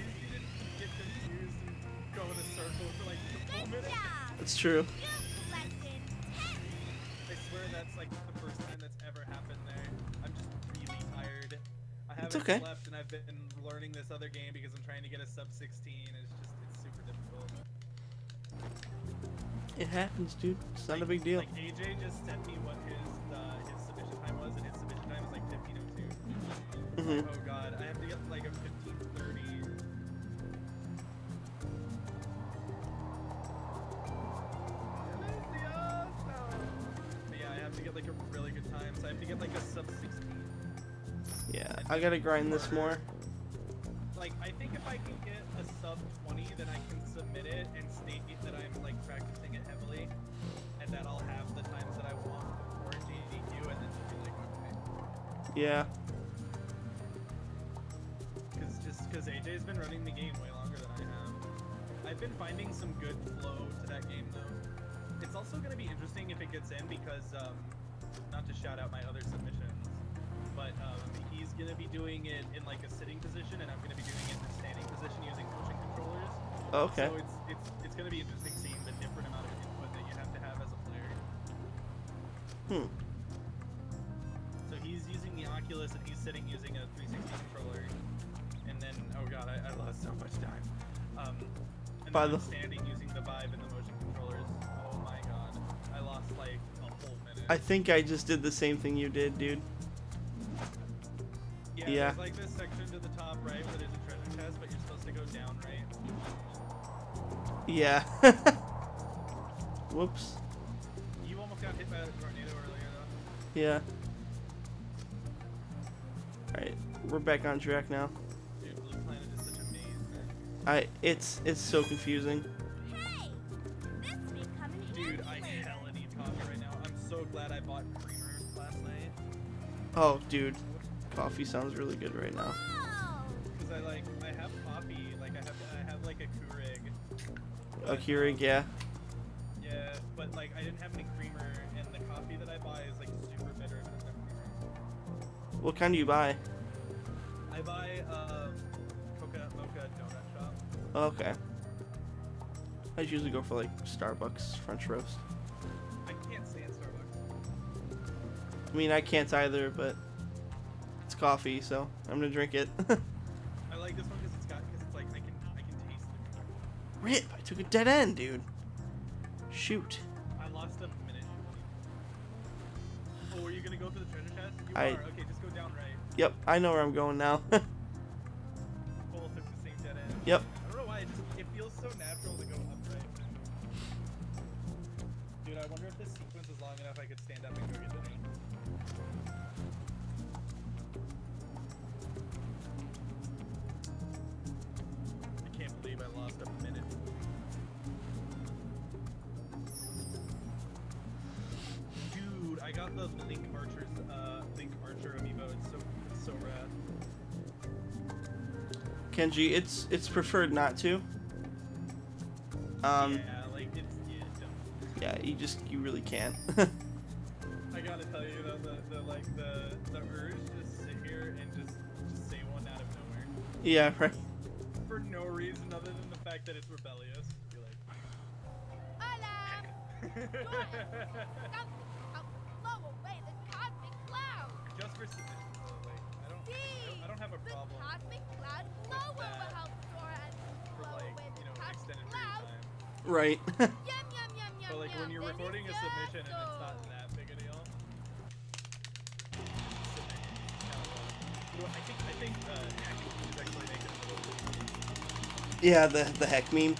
It's okay. slept and I've been learning this other game because I'm trying to get a sub 16. It's just it's super difficult. It happens, dude. It's not a big deal. Like AJ just sent me what his uh, his submission time was, and his submission time is like 15:02. Mhm. Oh god, I have to get like a I gotta grind this more. Like, I think if I can get a sub 20, then I can submit it and state that I'm like practicing it heavily, and that I'll have the times that I want for GDQ, and then she'll be like, okay. Yeah. Because just because AJ's been running the game way longer than I have. I've been finding some good flow to that game though. It's also going to be interesting if it gets in because, um, not to shout out my other submissions, but um, he's going to be doing it in like a sitting position and I'm going to be doing it in a standing position using motion controllers. Okay. So it's it's it's going to be interesting seeing the different amount of input that you have to have as a player. Hmm. So he's using the Oculus and he's sitting using a 360 controller. And then, oh god, I, I lost so much time. Um, and By the- standing using the Vive and the motion controllers. Oh my god, I lost like a whole minute. I think I just did the same thing you did, dude. Yeah, yeah. There's like this section to the top right where there's a treasure chest, but you're supposed to go down right. Yeah. Whoops. You almost got hit by a tornado earlier though. Yeah. Alright, we're back on track now. Dude, Blue Planet is such a maze, man. I it's it's so confusing. Hey, this may come in Dude, I hella need coffee right now. I'm so glad I bought creamer last night. Oh, dude. Coffee sounds really good right now. Oh, Cause I like I have coffee, like I have I have like a Keurig. A Keurig, yeah. Yeah, but like I didn't have any creamer, and the coffee that I buy is like super bitter it doesn't creamer. What kind do you buy? I buy um coconut mocha donut shop. Okay. I usually go for like Starbucks French roast. I can't stand Starbucks. I mean, I can't either, but coffee, so I'm gonna drink it. I like this one because it's got because it's like I can I can taste it. Rip! I took a dead end, dude. Shoot. I lost a minute. Oh, are you gonna go for the treasure chest? You I- are. Okay, just go down right. Yep, I know where I'm going now. Both took the same dead end. yep. I don't know why, it just it feels so natural to go upright. Dude, I wonder if this sequence is long enough I could stand up and go get dinner. I can't believe I lost a minute. Dude, I got the Link Archer's uh Link Archer amiibo. It's so it's so rad. Kenji, it's it's preferred not to. Um, yeah, like it's yeah, don't. yeah, you just you really can't. I gotta tell you though, the, the like the the urge to sit here and just just say one out of nowhere yeah, right. Fact that it's rebellious. Be like, Hola! Something help blow away the cosmic cloud. just for submissions though, like I don't, I don't I don't have a The problem cosmic cloud blower will help Dora and blow like away you know cosmic cloud. time. Right. Yum yum yum yum But like when you're recording a submission and it's not that big a deal. I think I think uh, yeah, the the heck meme.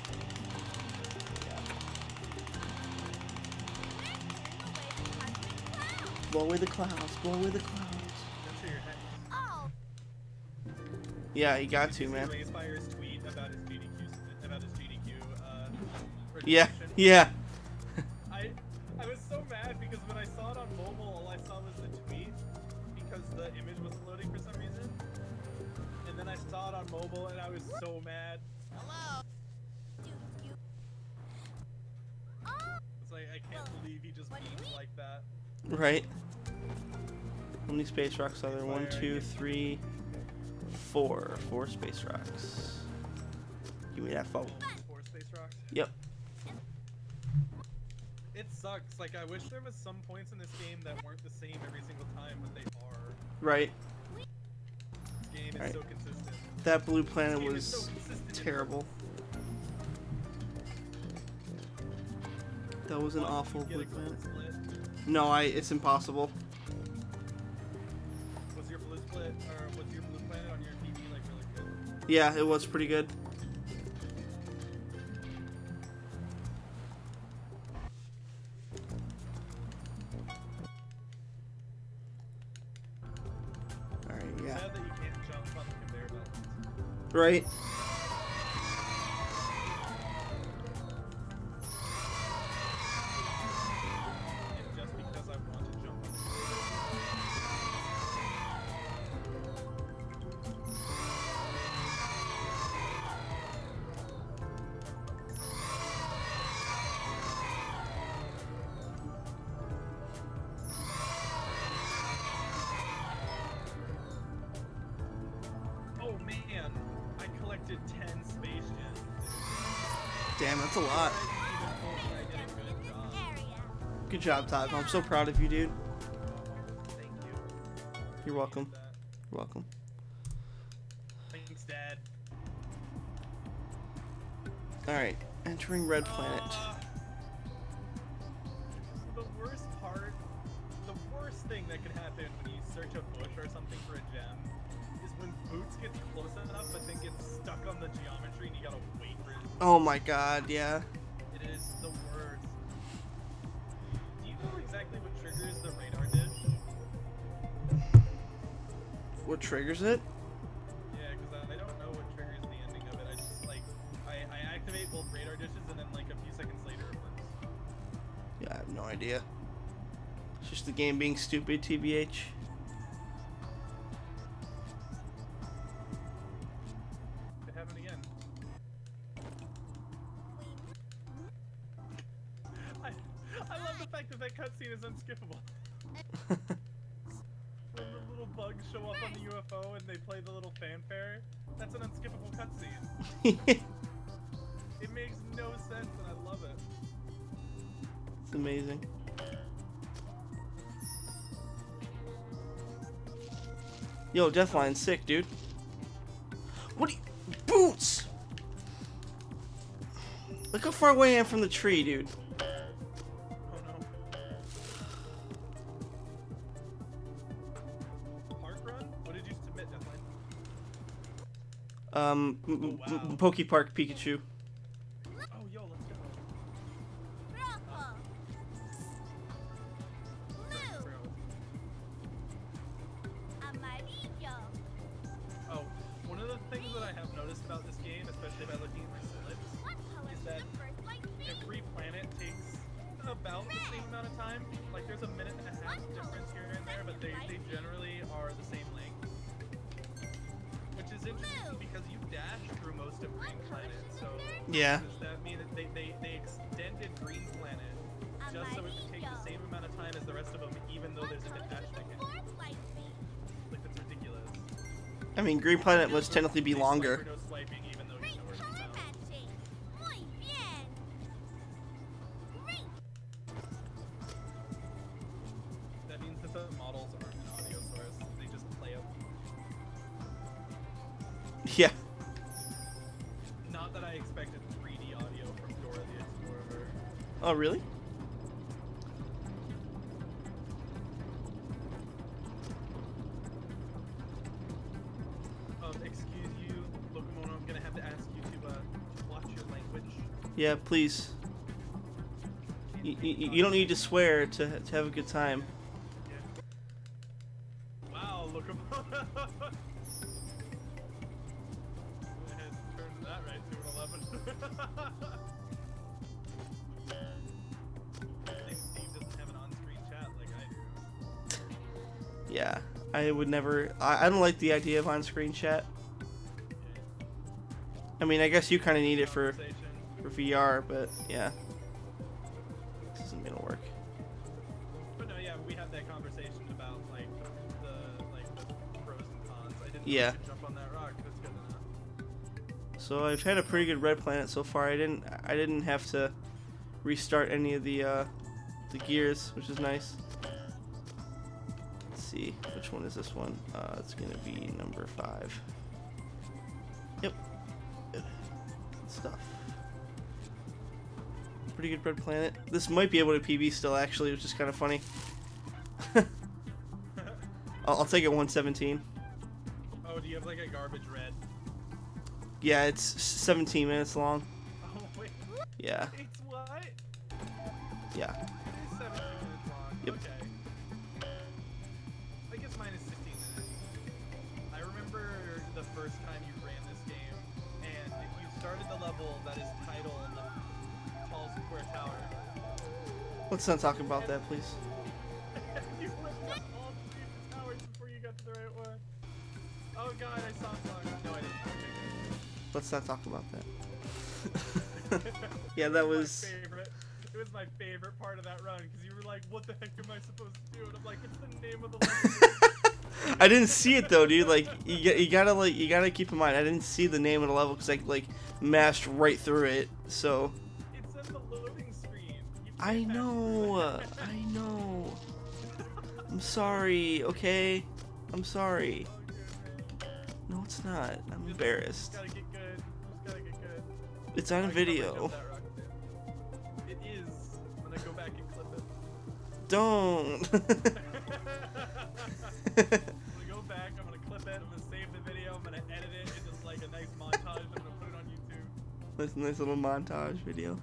Blow away the clouds. Blow away the clouds. That's for your head. Oh, Yeah, he got to, man. Rainspire's tweet about his GDQ s- about his GDQ uh, Yeah, yeah. I I was so mad because when I saw it on mobile, all I saw was the tweet because the image wasn't loading for some reason. And then I saw it on mobile and I was so mad. hello. Do you? Oh, It's like I can't believe he just beamed like that. Right. How many space rocks are there? One, two, three, four. Four space rocks. Give me that phone. Four space rocks. Yep. It sucks. Like I wish there was some points in this game that weren't the same every single time, but they are. Right. This game is Right. so consistent. That blue planet This game is so was consistent. terrible. That was an awful you blue planet. No, I. It's impossible. Was your blue split or was your blue planet on your TV like really good? Yeah, it was pretty good. Alright, yeah. Sad Collected 10 space gems. Damn, that's a lot. Even told me I did a good job. this area. Good job, Todd. I'm so proud of you, dude. Thank you. You're welcome. You're welcome. Thanks, Dad. Alright, entering Red Planet. Uh, the worst part, the worst thing that could happen when you search a bush or something for a gem Boots gets close enough but then gets stuck on the geometry and you gotta wait for it. Oh my god, yeah. It is the worst. Do you know exactly what triggers the radar dish? What triggers it? Yeah, because I, uh, I don't know what triggers the ending of it. I just like I, I activate both radar dishes and then like a few seconds later it works. Yeah, I have no idea. It's just the game being stupid, TBH. Is unskippable. when the little bugs show up on the UFO and they play the little fanfare, that's an unskippable cutscene. It makes no sense and I love it. it's amazing. Yo, Deathline's sick, dude. What do you... Boots! Look how far away I am from the tree, dude. Um, Oh, wow. Poke Park Pikachu. Source. They just play them. Yeah. Not that I expected 3D audio from Dora the Explorer. Oh, really? Yeah, please. You, you, you don't need to swear to, to have a good time. Yeah. Wow, Locomono! I had turned that right to an 11. I think Steve doesn't have an on-screen chat like I do. Yeah, I would never. I, I don't like the idea of on-screen chat. I mean, I guess you kind of need it for VR, but yeah, this isn't gonna work. But no, yeah, we had that conversation about like the like the pros and cons. I didn't Yeah. to jump on that rock. That's good enough. So I've had a pretty good red planet so far. I didn't I didn't have to restart any of the uh, the gears, which is nice. Let's see, which one is this one? Uh, it's gonna be number five. Pretty good red planet. This might be able to PB still, actually, which is kind of funny. I'll, I'll take it 117. oh, do you have like a garbage red? Yeah, it's 17 minutes long. Oh wait, Yeah, it's what? yeah. It is 17 minutes long. Yep. Okay. Let's not talk about that, please. you went all three towers before you got to the right one. Oh god, I saw. No, I didn't. Let's not talk about that. yeah, that It my was. favorite. It was my favorite part of that run because you were like, "What the heck am I supposed to do?" And I'm like, "It's the name of the level." I didn't see it though, dude. Like you, got- you gotta like you gotta keep in mind. I didn't see the name of the level because I like mashed right through it. So it's in the loading I can't pass through know. I know. I'm sorry. Okay, I'm sorry. No, it's not. I'm embarrassed. Just gotta get good. Just gotta get good. It's on I video. jump that rock, too. It is. I'm go back and clip it. Don't. I'm gonna go back, I'm gonna clip it, I'm gonna save the video, I'm gonna edit it into like a nice montage, I'm gonna put it on YouTube. Nice, nice little montage video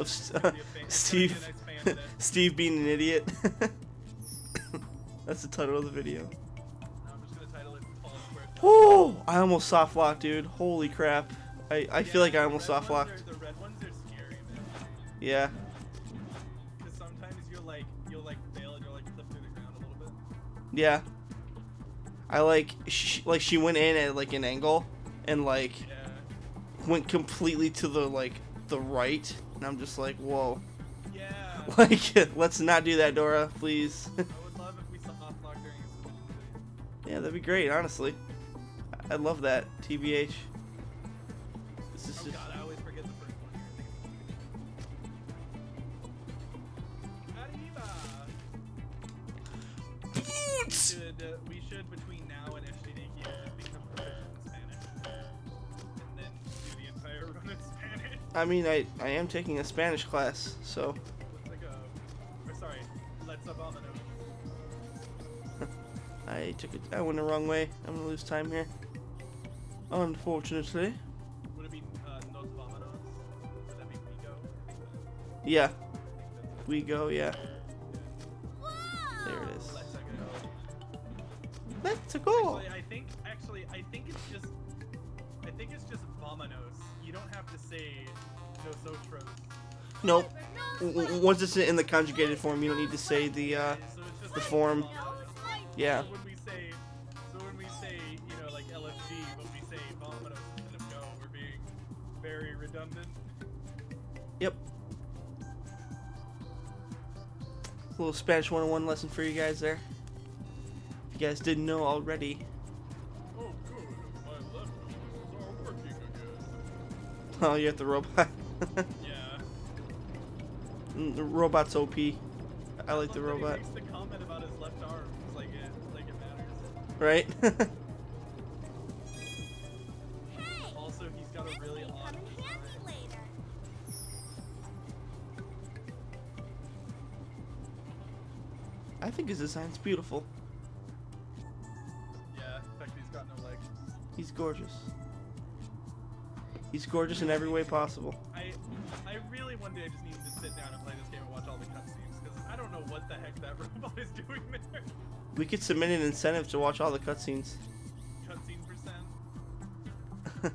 of It's St- gonna be a fan- it's gonna be a Steve. nice fan edit. Steve being an idiot. That's the title of the video. I'm just gonna title it Fall Square Tower. Oh, I almost soft locked, dude. Holy crap. I, I feel like I almost soft locked. are- The red ones are scary, man. Yeah. Because sometimes you'll like, you'll like fail and you'll like slip through the ground a little bit. Yeah. I like she, like she went in at like an angle and like Yeah. went completely to the like the right and I'm just like, "Whoa." Yeah. Like let's not do that, Dora, please. I would love if we saw off lock during a submission video. yeah, that'd be great, honestly. I- I'd love that, TBH. This is Oh just god, I mean, I I am taking a Spanish class, so Let's go. Or sorry. I took it I went the wrong way. I'm to lose time here. Unfortunately. Would it be uh, Nos Would that be Vigo? I think that- Yeah, I think that's it. we go, yeah. There it is. Let's go. Let's go. Actually, I think actually I think it's just I think it's just Vamonos. You don't have to say. Nope. No W- w- sweat. Once it's in the conjugated form, you don't need to say the uh so it's just the form. No Vamonos. sweat. Yeah. So when we say so when we say, you know, like LFG, when we say Vamonos instead of go, very redundant. Yep. A little Spanish 101 lesson for you guys there. If you guys didn't know already. Oh good, my left are working again. Oh, you're at the robot. Yeah. Mm, the robot's OP. I like the love He robot. makes the comment about his left arm. It's like it like it matters. Right? Hey, Also he's got a really may odd come in handy design. later. I think his design's beautiful. Yeah, in fact he's got no legs. He's gorgeous. He's gorgeous in every way possible. I just needed to sit down and play this game and watch all the cutscenes because I don't know what the heck that robot is doing there. We could submit an incentive to watch all the cutscenes. Cutscene percent.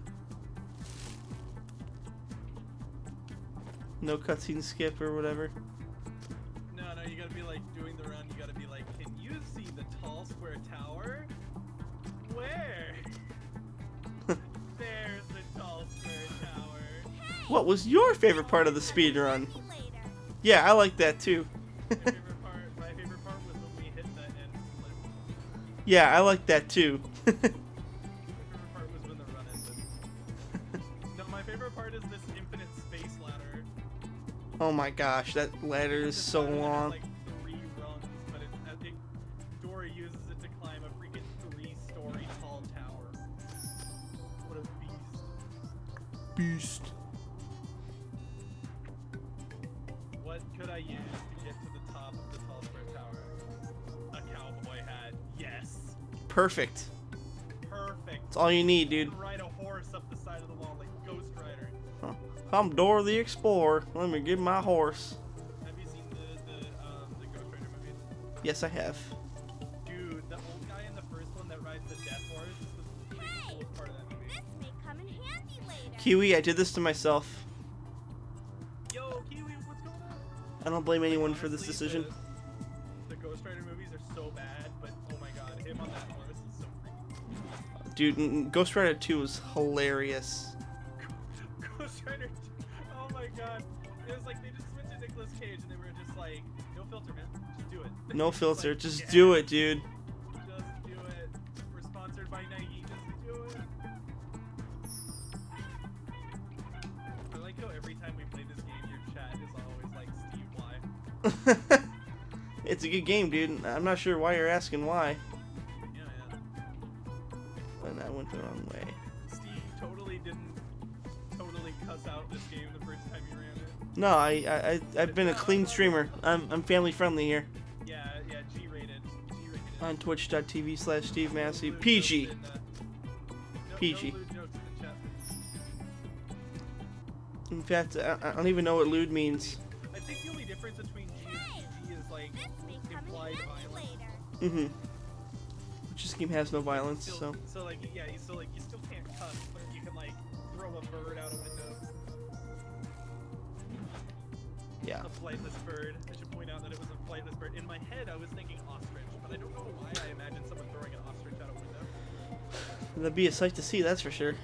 no cutscene skip or whatever. What was your favorite part of the speed run? Yeah, I like that too. My favorite part. My favorite part was when we hit the end flip. yeah, I like that too. My favorite part was when the run ended. No, my favorite part is this infinite space ladder. oh my gosh, that ladder is so long. All you need, dude. Ride a horse up the side of the wall like Ghost Rider. I'm Dora the Explorer. Let me get my horse. Have you seen the the um the Ghost Rider movies? Yes, I have. Dude, the old guy in the first one that rides the death horse is the, the Hey! coolest part of that movie. This may come in handy later. Kiwi, I did this to myself. Yo, Kiwi, what's going on? I don't blame anyone for this decision. The, the Dude, Ghost Rider 2 was hilarious. Ghost Rider 2. Oh my god. It was like they just went to Nicolas Cage and they were just like, no filter, man. Just do it. No filter, like, just yeah, do it, dude. Just do it. We're sponsored by Nike. Just do it. I like how every time we play this game, your chat is always like, Steve, why? it's a good game, dude. I'm not sure why you're asking why. Went the wrong way. Steve totally didn't totally cuss out this game the first time you ran it. No, I, I, I- I've been a clean streamer. I'm, I'm family friendly here. Yeah, yeah, G-rated. G-rated. On twitch.tv slash Steve Massey. PG. jokes in, no- PG. No lewd jokes in the chat. In fact, I, I don't even know what lewd means. I think the only difference between G and PG is like This may come in implied violence. Mm-hmm. Game has no violence, Still, so. so like yeah, you still like you still can't cuss, but you can like throw a bird out a window. Yeah. A flightless bird. I should point out that it was a flightless bird. In my head, I was thinking ostrich, but I don't know why I imagined someone throwing an ostrich out a window. That'd be a sight to see, that's for sure. In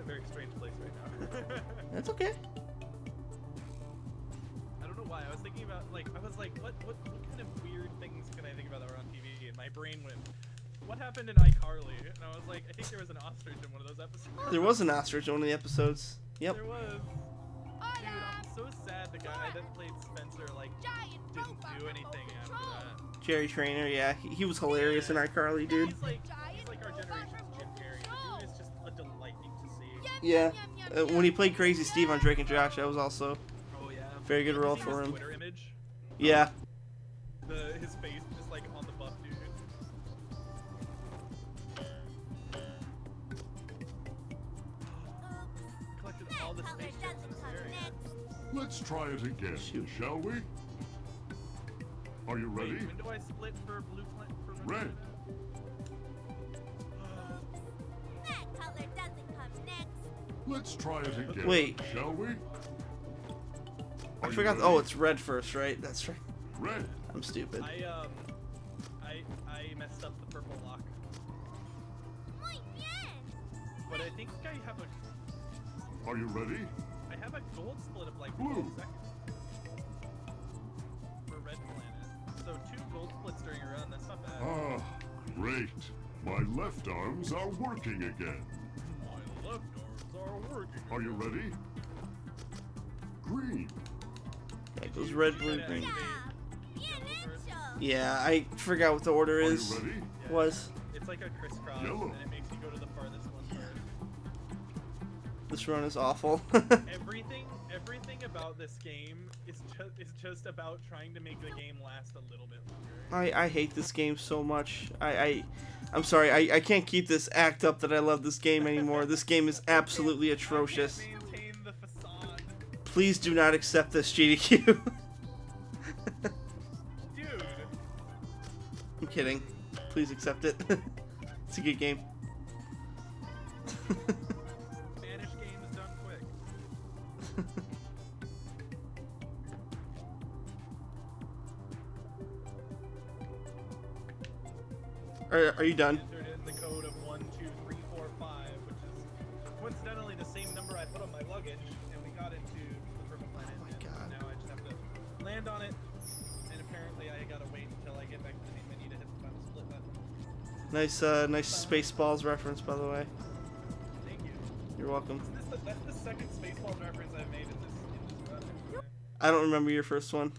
a very strange place right now. That's okay. I don't know why. I was thinking about like I was like, what what what kind of weird things can I think about that were on TV? And my brain went, what happened in iCarly? And I was like, I think there was an ostrich in one of those episodes. There was an ostrich in one of the episodes. Yep. There was. Dude, I'm so sad the guy that played Spencer like didn't do anything after that. Jerry Trainer, yeah. He, he was hilarious in iCarly, dude. He's like he's like our generation's Jim Carrey. The control. dude is just a delighting to see. Yeah. yum, yum, Uh, when he played Crazy Steve on Drake and Josh, that was also Oh yeah. very good role for him. Twitter image. Yeah. Let's try it again, Shoot. shall we? Are you Wait, ready? when do I split for blue plant for Red. That color doesn't come next. Let's try it again, Wait. shall we? I Are you forgot. ready? Oh, it's red first, right? That's right. red. I'm stupid. I um I I messed up the purple lock. But I think I have a Are you ready? I have a gold split of like Blue. 12 seconds. For red planet. So two gold splits during a run, that's not bad. Ah, great. My left arms are working again. My left arms are working. Are you ready? Green. Yeah, goes red, blue, Yeah. green. Yeah. Bien hecho. Yeah, I forgot what the order Are you is. ready? Was It's like a crisscross Yellow. and it makes you go to the farthest one first. This run is awful. Everything everything about this game is just is just about trying to make the game last a little bit longer. I, I hate this game so much. I, I I'm sorry. I, I can't keep this act up that I love this game anymore. This game is absolutely atrocious. maintain the facade. Please do not accept this GDQ. Dude. I'm kidding. Please accept it. it's a good game. The final split button. Nice, uh, nice Spaceballs reference, by the way. Thank you. You're welcome. Is this the, that's the second Spaceballs reference I've made in this in this run. I don't remember your first one.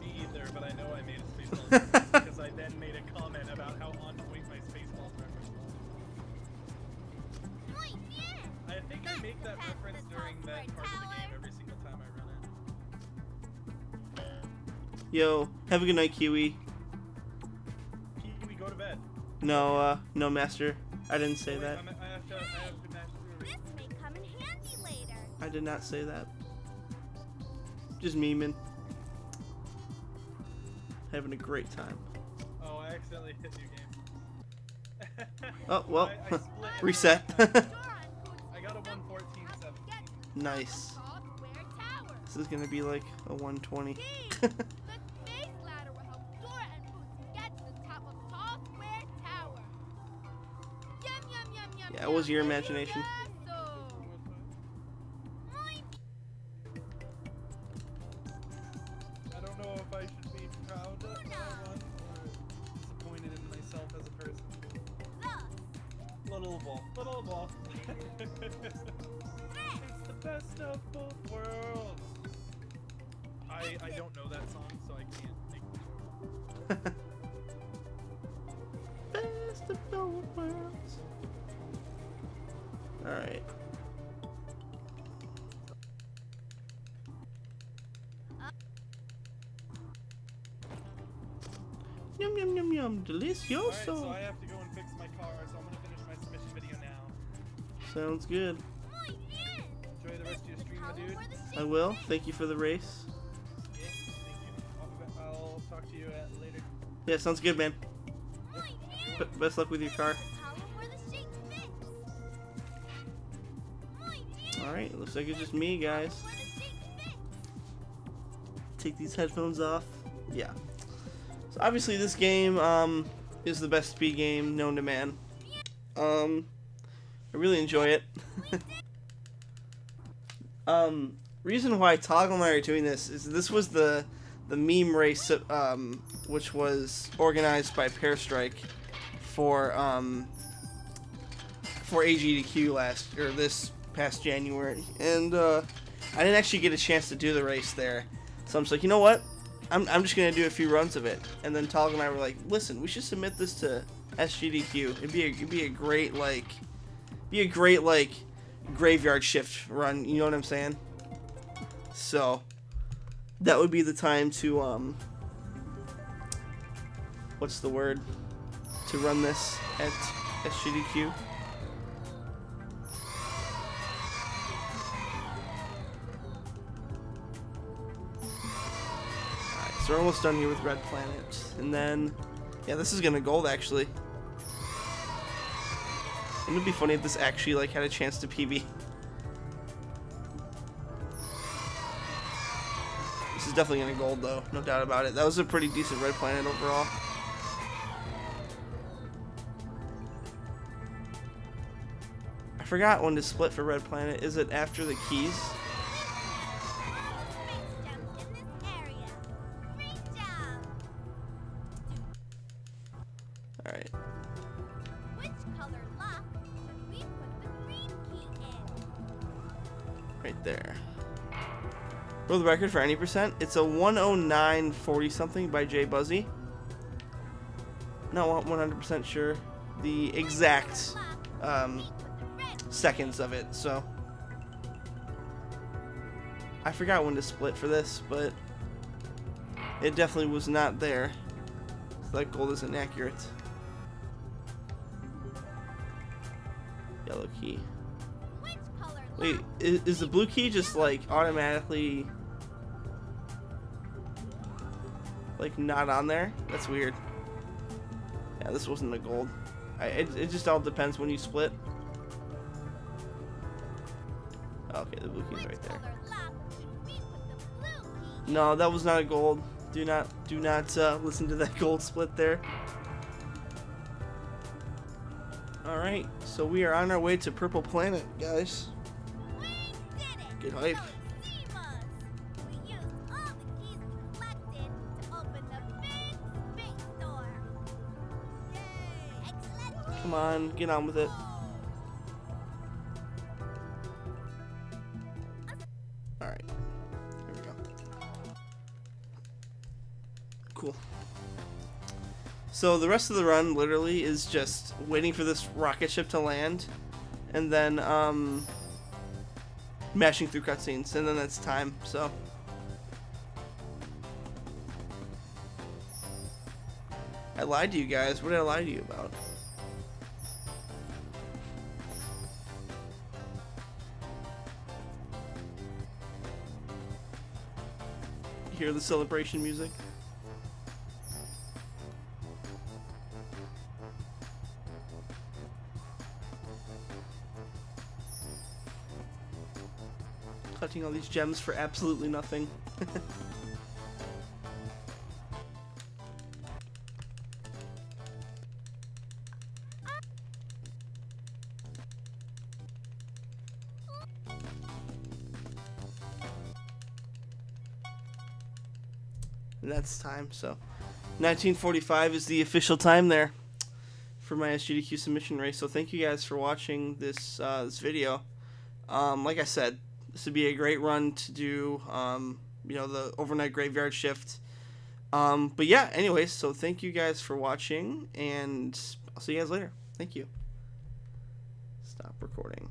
Me either, but I know I made a Spaceballs reference because I then made make that reference during that Salzburg part of the game every single time I run it. Yo, have a good night, Kiwi. Kiwi, go to bed. No, uh, no, Master. I didn't say Wait, that. I'm- I have to, I have to match. This may come in handy later. I did not say that. Just memeing. Having a great time. Oh, I accidentally hit new game. Oh, well. I, I. Reset. nice. This is gonna be like a 120. Team, the space ladder will Alright. Yum yum yum yum, delicioso. so I have to go and fix my car, so I'm gonna finish my submission video now. Sounds good. Enjoy the rest of your stream, my dude. I will. Thank you for the race. Yeah, thank you. I'll, I'll talk to you at later. Yeah, sounds good, man. Best luck with your car. Alright, looks like it's just me, guys. Take these headphones off. Yeah. So obviously this game um, is the best speed game known to man. Um, I really enjoy it. um, reason why Toggle and I are doing this is this was the the meme race um, which was organized by Pearstrike for um, for AGDQ last or this past January, and uh, I didn't actually get a chance to do the race there. So I'm just like, you know what? I'm, I'm just gonna do a few runs of it. And then Tog and I were like, listen, we should submit this to SGDQ. It'd be a, it'd be a great like, be a great like graveyard shift run. You know what I'm saying? So that would be the time to um, what's the word? To run this at SGDQ. Alright, so we're almost done here with Red Planet. And then, yeah, this is gonna gold actually. It would be funny if this actually like had a chance to PB. This is definitely gonna gold though, no doubt about it. That was a pretty decent Red Planet overall. Forgot when to split for Red Planet. Is it after the keys? Alright. Right there. World record for any percent? It's a 109.40 something by Jay Buzzy. Not 100% sure the exact um, seconds of it, so. I forgot when to split for this, but it definitely was not there. So that gold isn't accurate. Yellow key. Wait, is, is the blue key just like automatically like not on there? That's weird. Yeah, this wasn't a gold. I, it, it just all depends when you split. No, that was not a gold. Do not do not uh, listen to that gold split there. All right, so we are on our way to Purple Planet, guys. Get hype. Come see us! We used all the keys we collected to open the big space door. Yay! Excellent! Come on, get on with it. So the rest of the run literally is just waiting for this rocket ship to land, and then um, mashing through cutscenes, and then that's time. So I lied to you guys. What did I lie to you about? Hear the celebration music? Collecting all these gems for absolutely nothing. That's time. So, 1945 is the official time there for my SGDQ submission race. So, thank you guys for watching this uh, this video. Um, like I said, this would be a great run to do. Um, you know, the overnight graveyard shift. Um, but yeah, anyways, so thank you guys for watching, and I'll see you guys later. Thank you. Stop recording.